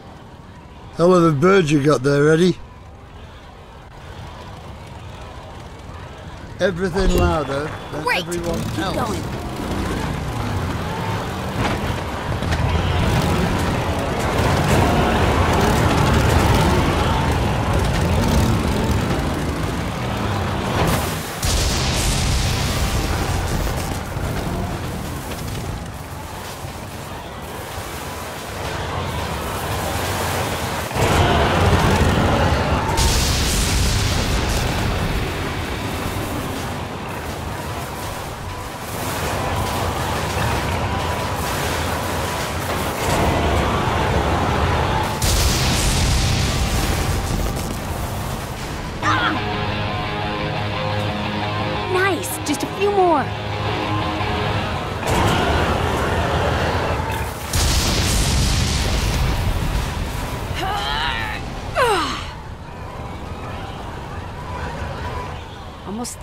Hell of a bird you got there, Eddie. Everything louder than Great. everyone Keep else.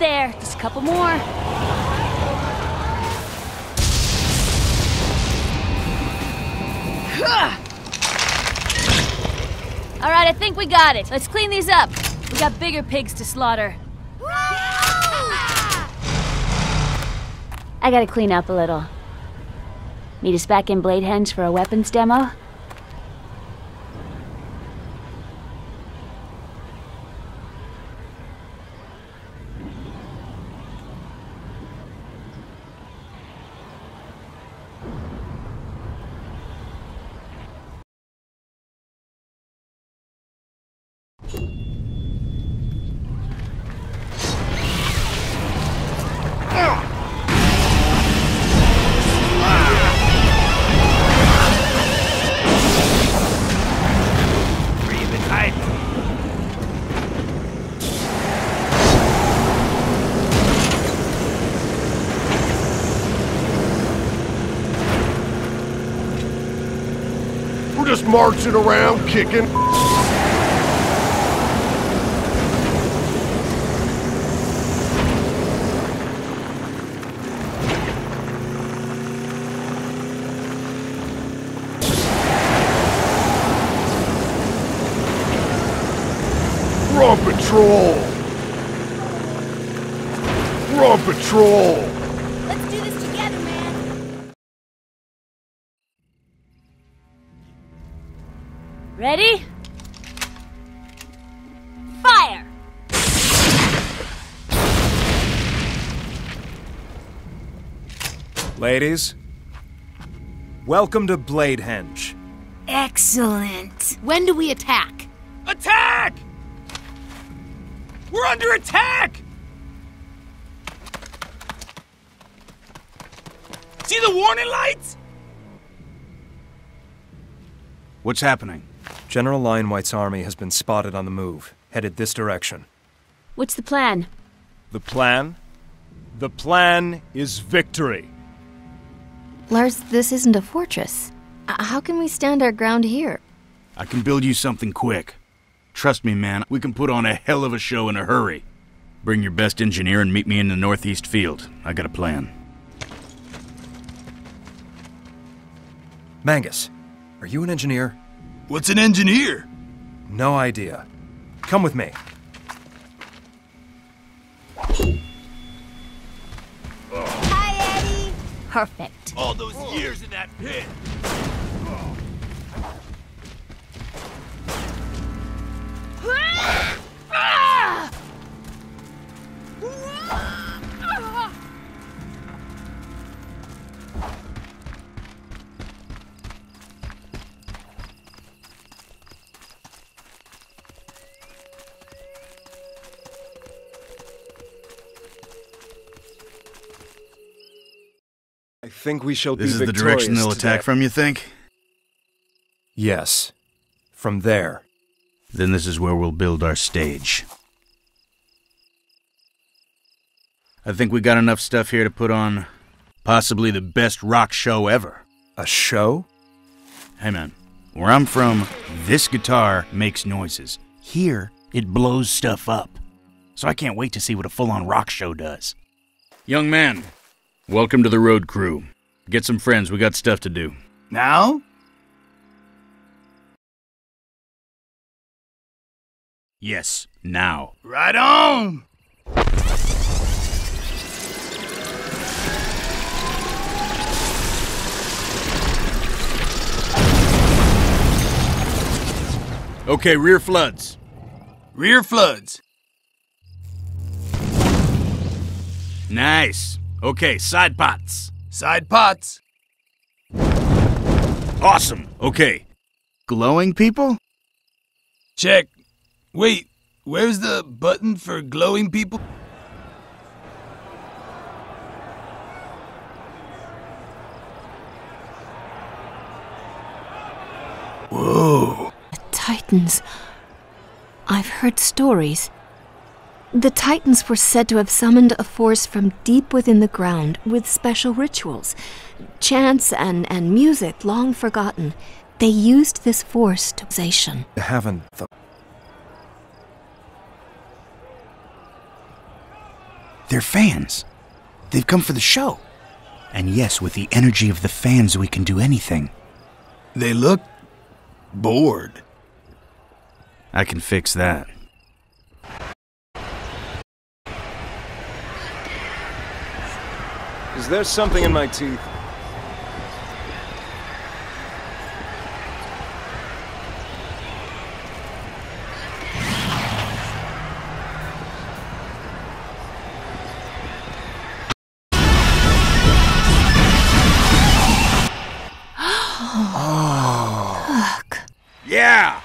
There. Just a couple more. All right, I think we got it. Let's clean these up. We got bigger pigs to slaughter. I gotta clean up a little. Meet us back in Bladehenge for a weapons demo? Marching around, kicking. Patrol. Ladies, welcome to Bladehenge. Excellent. When do we attack? Attack! We're under attack! See the warning lights? What's happening? General Lionwhyte's army has been spotted on the move, headed this direction. What's the plan? The plan? The plan is victory. Lars, this isn't a fortress. Uh, how can we stand our ground here? I can build you something quick. Trust me, man, we can put on a hell of a show in a hurry. Bring your best engineer and meet me in the northeast field. I got a plan. Mangus, are you an engineer? What's an engineer? No idea. Come with me. Hi, Eddie. Perfect. All those years in that pit. I think we shall This be is the direction they'll attack from, you think? Yes. From there. Then this is where we'll build our stage. I think we got enough stuff here to put on possibly the best rock show ever. A show? Hey man, where I'm from, this guitar makes noises. Here, it blows stuff up. So I can't wait to see what a full on rock show does. Young man, welcome to the road crew. Get some friends, we got stuff to do. Now? Yes, now. Right on! Okay, rear floods. Rear floods. Nice. Okay, side pots. Side pots. Awesome. Okay. Glowing people? Check. Wait, where's the button for glowing people? Whoa. Titans. I've heard stories. The Titans were said to have summoned a force from deep within the ground with special rituals, chants and, and music long forgotten. They used this force to sensation. Haven't the They're fans. They've come for the show. And yes, with the energy of the fans, we can do anything. They look bored. I can fix that. Is there something in my teeth? Yeah!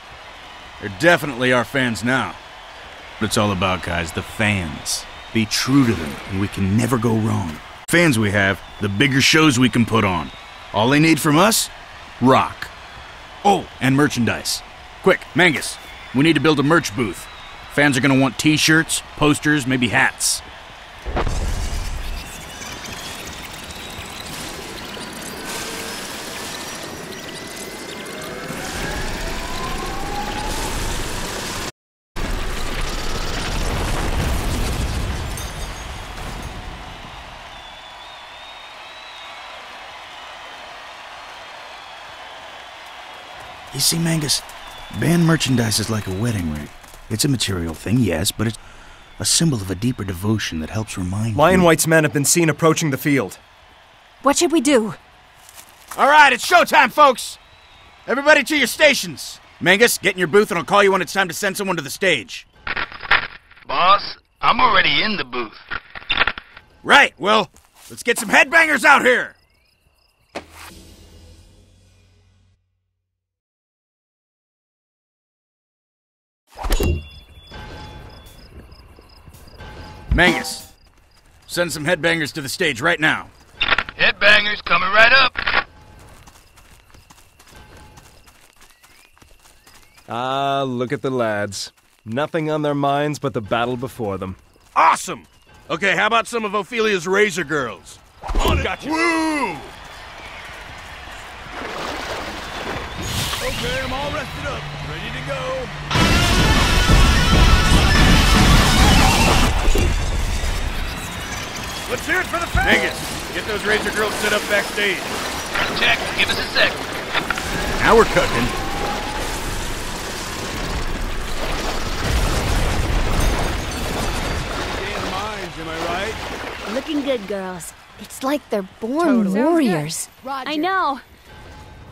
They're definitely our fans now. What it's all about, guys, the fans. Be true to them, and we can never go wrong. Fans we have, the bigger shows we can put on. All they need from us? Rock. Oh, and merchandise. Quick, Mangus, we need to build a merch booth. Fans are gonna want t shirts, posters, maybe hats. You see, Mangus, band merchandise is like a wedding ring. It's a material thing, yes, but it's a symbol of a deeper devotion that helps remind Lion you. White's men have been seen approaching the field. What should we do? All right, it's showtime, folks. Everybody to your stations. Mangus, get in your booth and I'll call you when it's time to send someone to the stage. Boss, I'm already in the booth. Right, well, let's get some headbangers out here. Mangus, send some headbangers to the stage right now. Headbangers coming right up. Ah, look at the lads. Nothing on their minds but the battle before them. Awesome! Okay, how about some of Ophelia's Razor Girls? On gotcha. Woo! Okay, I'm all rested up. Ready to go. Let's hear it for the fans. Mangus, get those Razor Girls set up backstage. Check, give us a sec. Now we're cooking. Damn minds, am I right? Looking good, girls. It's like they're born warriors. I know.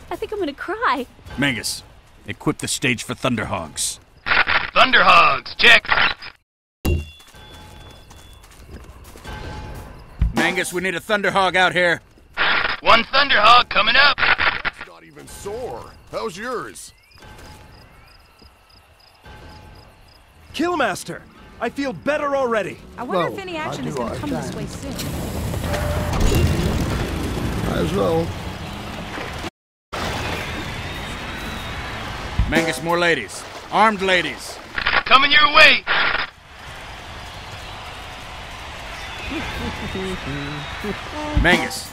I think I'm gonna cry. Mangus, equip the stage for Thunderhogs. Thunderhogs, check. Mangus, we need a Thunderhog out here. One Thunderhog coming up. It's not even sore. How's yours? Killmaster! I feel better already. I wonder Well, if any action is going to I come this way soon. Might as well. Mangus, more ladies. Armed ladies. Coming your way. Mangus,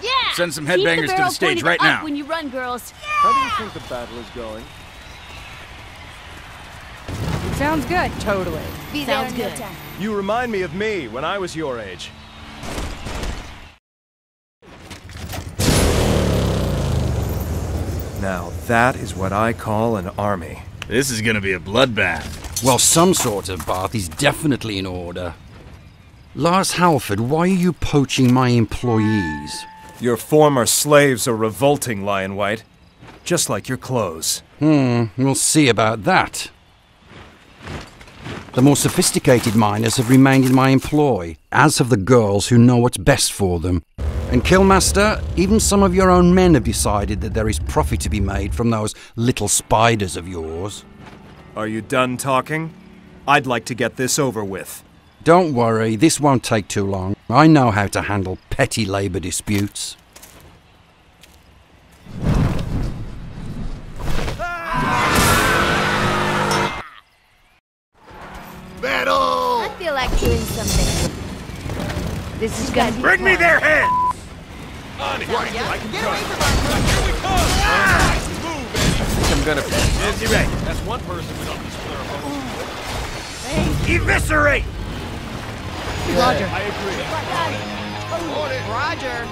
Yeah! Send some Keep the headbangers to the stage right now. when you run, girls. How do you think the battle is going? Sounds good. Totally. Be Sounds good. You remind me of me when I was your age. Now that is what I call an army. This is gonna be a bloodbath. Well, some sort of bath is definitely in order. Lars Halford, why are you poaching my employees? Your former slaves are revolting, Lionwhyte. Just like your clothes. Hmm, we'll see about that. The more sophisticated miners have remained in my employ, as have the girls who know what's best for them. And Killmaster, even some of your own men have decided that there is profit to be made from those little spiders of yours. Are you done talking? I'd like to get this over with. Don't worry, this won't take too long. I know how to handle petty labor disputes. Battle! I feel like doing something. This is gonna Bring me their heads! On it. Right, I can get away from us! Here we come! Ah! Move, I'm gonna. Dizzy Ray, That's one person we don't just flare eviscerate! Roger. I agree. Roger.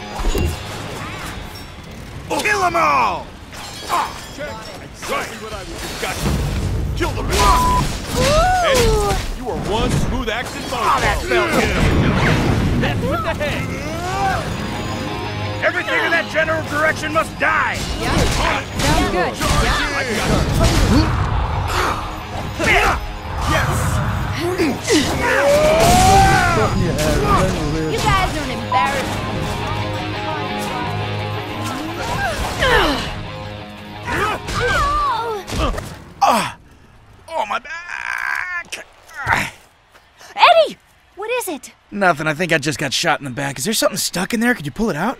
Oh. Kill them all! Ah, check. Exactly what I was got. Kill them all! Eddie, you are one smooth action mojo. Oh, that felt good. That's with the head. Everything in that general direction must die. Yeah. Sounds good. You guys don't embarrass me. Ah! Oh, my back! Eddie! What is it? Nothing. I think I just got shot in the back. Is there something stuck in there? Could you pull it out?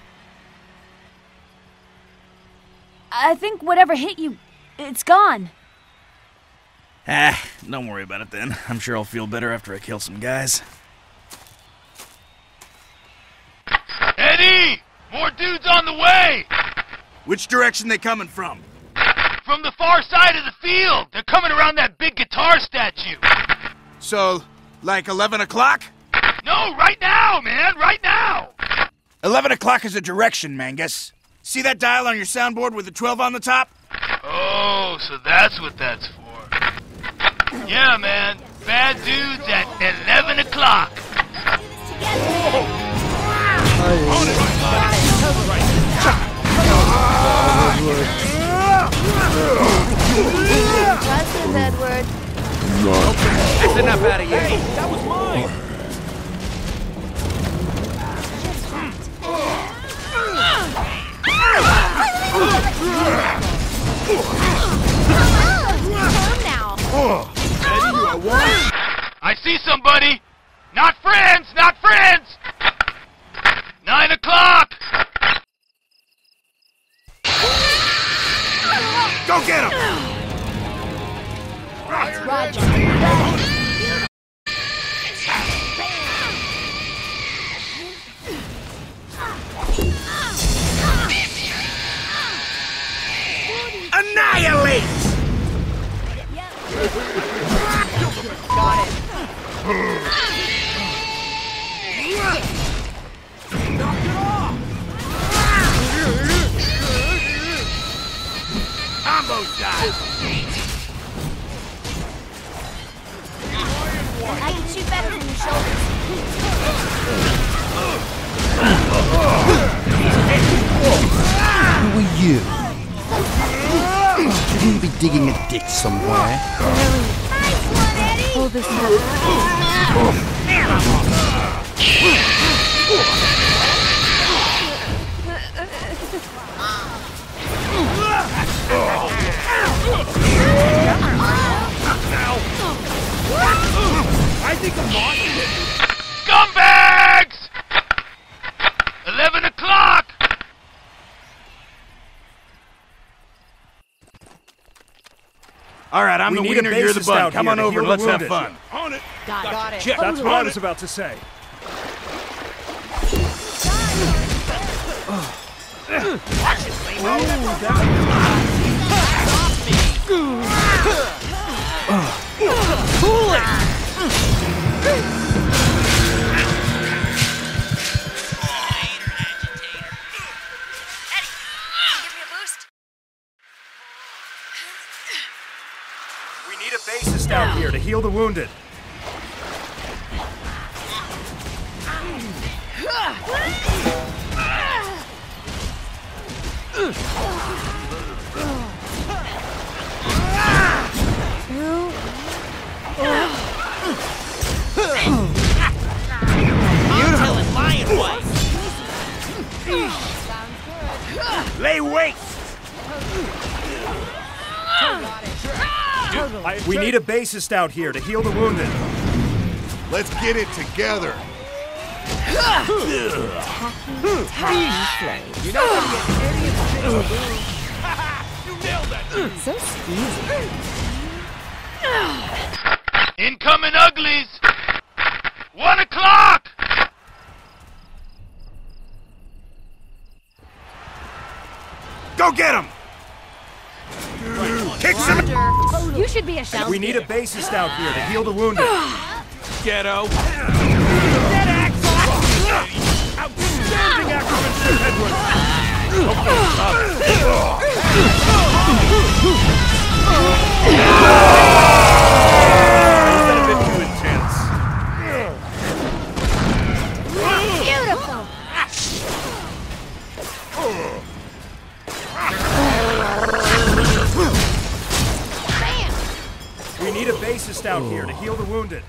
I think whatever hit you, it's gone. Ah, don't worry about it then. I'm sure I'll feel better after I kill some guys. Eddie! More dudes on the way! Which direction they coming from? From the far side of the field! They're coming around that big guitar statue! So, like 11 o'clock? No, right now, man! Right now! 11 o'clock is a direction, Mangus. See that dial on your soundboard with the 12 on the top? Oh, so that's what that's for. Yeah, man. Bad dudes at 11 o'clock. Trust Edward. That's enough out of you. Hey, that was mine. Calm now. Eddie, you. I see somebody. Not friends, not friends. Nine o'clock. Go get him! Roger. We the need a wiener, you're the bassist bun. out Come here on over, heal let's the have fun. On it. Got it. Got it. Check. That's what I was about to say. Cool it! The wounded. A bassist out here to heal the wounded. Let's get it together. You know how to get any of the You nailed that. So squeezy. Incoming uglies. One o'clock. Go get him. Kick some. You should be. We need a bassist out here to heal the wounded. Ghetto. Dead. Outstanding Edward. Okay, here to heal the wounded.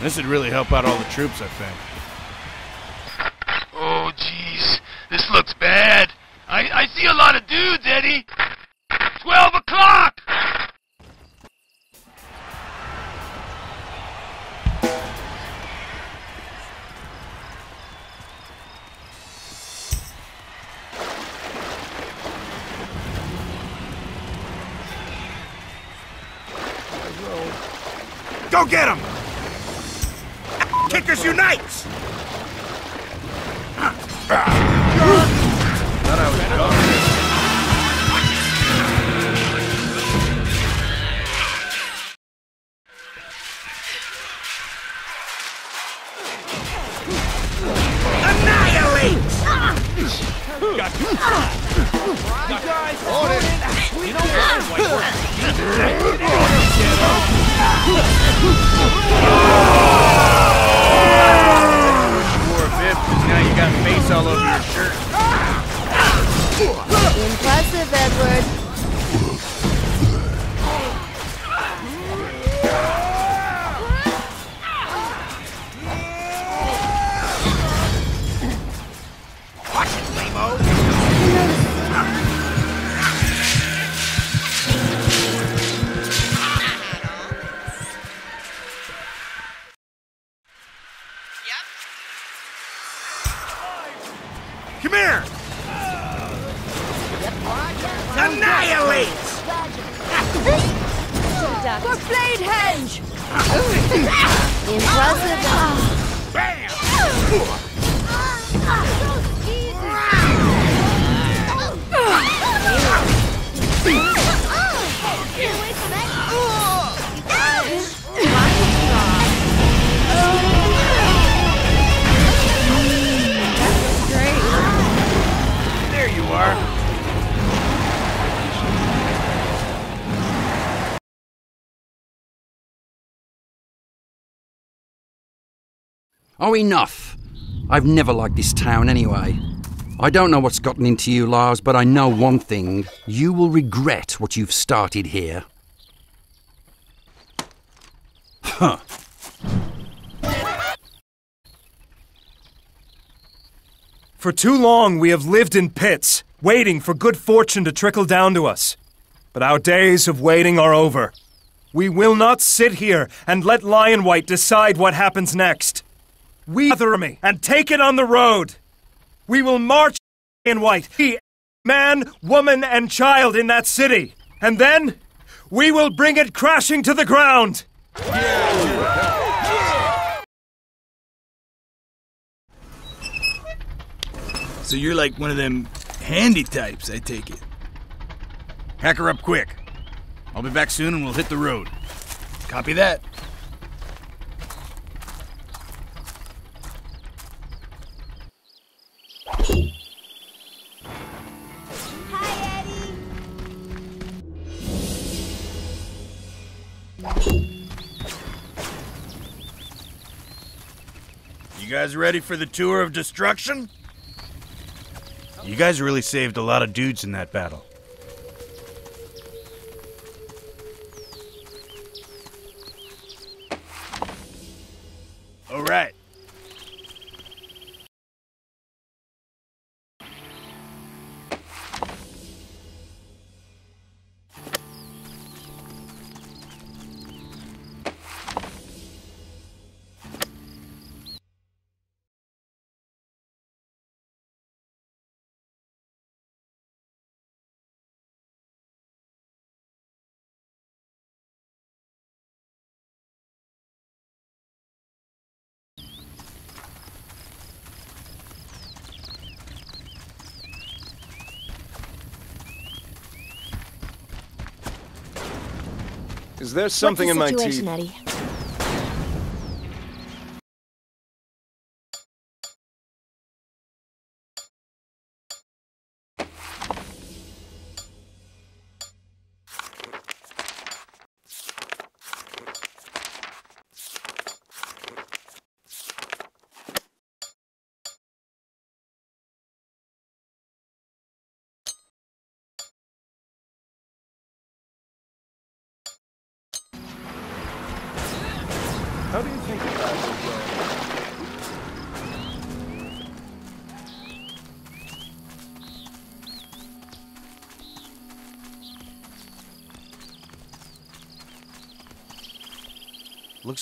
This would really help out all the troops, I think. Oh, jeez. This looks bad. I, I see a lot of dudes, Eddie. Twelve o'clock! Oh, enough! I've never liked this town anyway. I don't know what's gotten into you, Lars, but I know one thing. You will regret what you've started here. Huh. For too long, we have lived in pits, waiting for good fortune to trickle down to us. But our days of waiting are over. We will not sit here and let Lionwhyte decide what happens next. We gather me and take it on the road. We will march in White, he, man, woman, and child in that city. And then we will bring it crashing to the ground. Yeah. So you're like one of them handy types, I take it. Hack her up quick. I'll be back soon and we'll hit the road. Copy that. You guys ready for the tour of destruction? You guys really saved a lot of dudes in that battle. All right. Is there something the in my teeth? Eddie?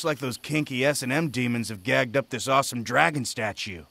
Like those kinky S&M demons have gagged up this awesome dragon statue.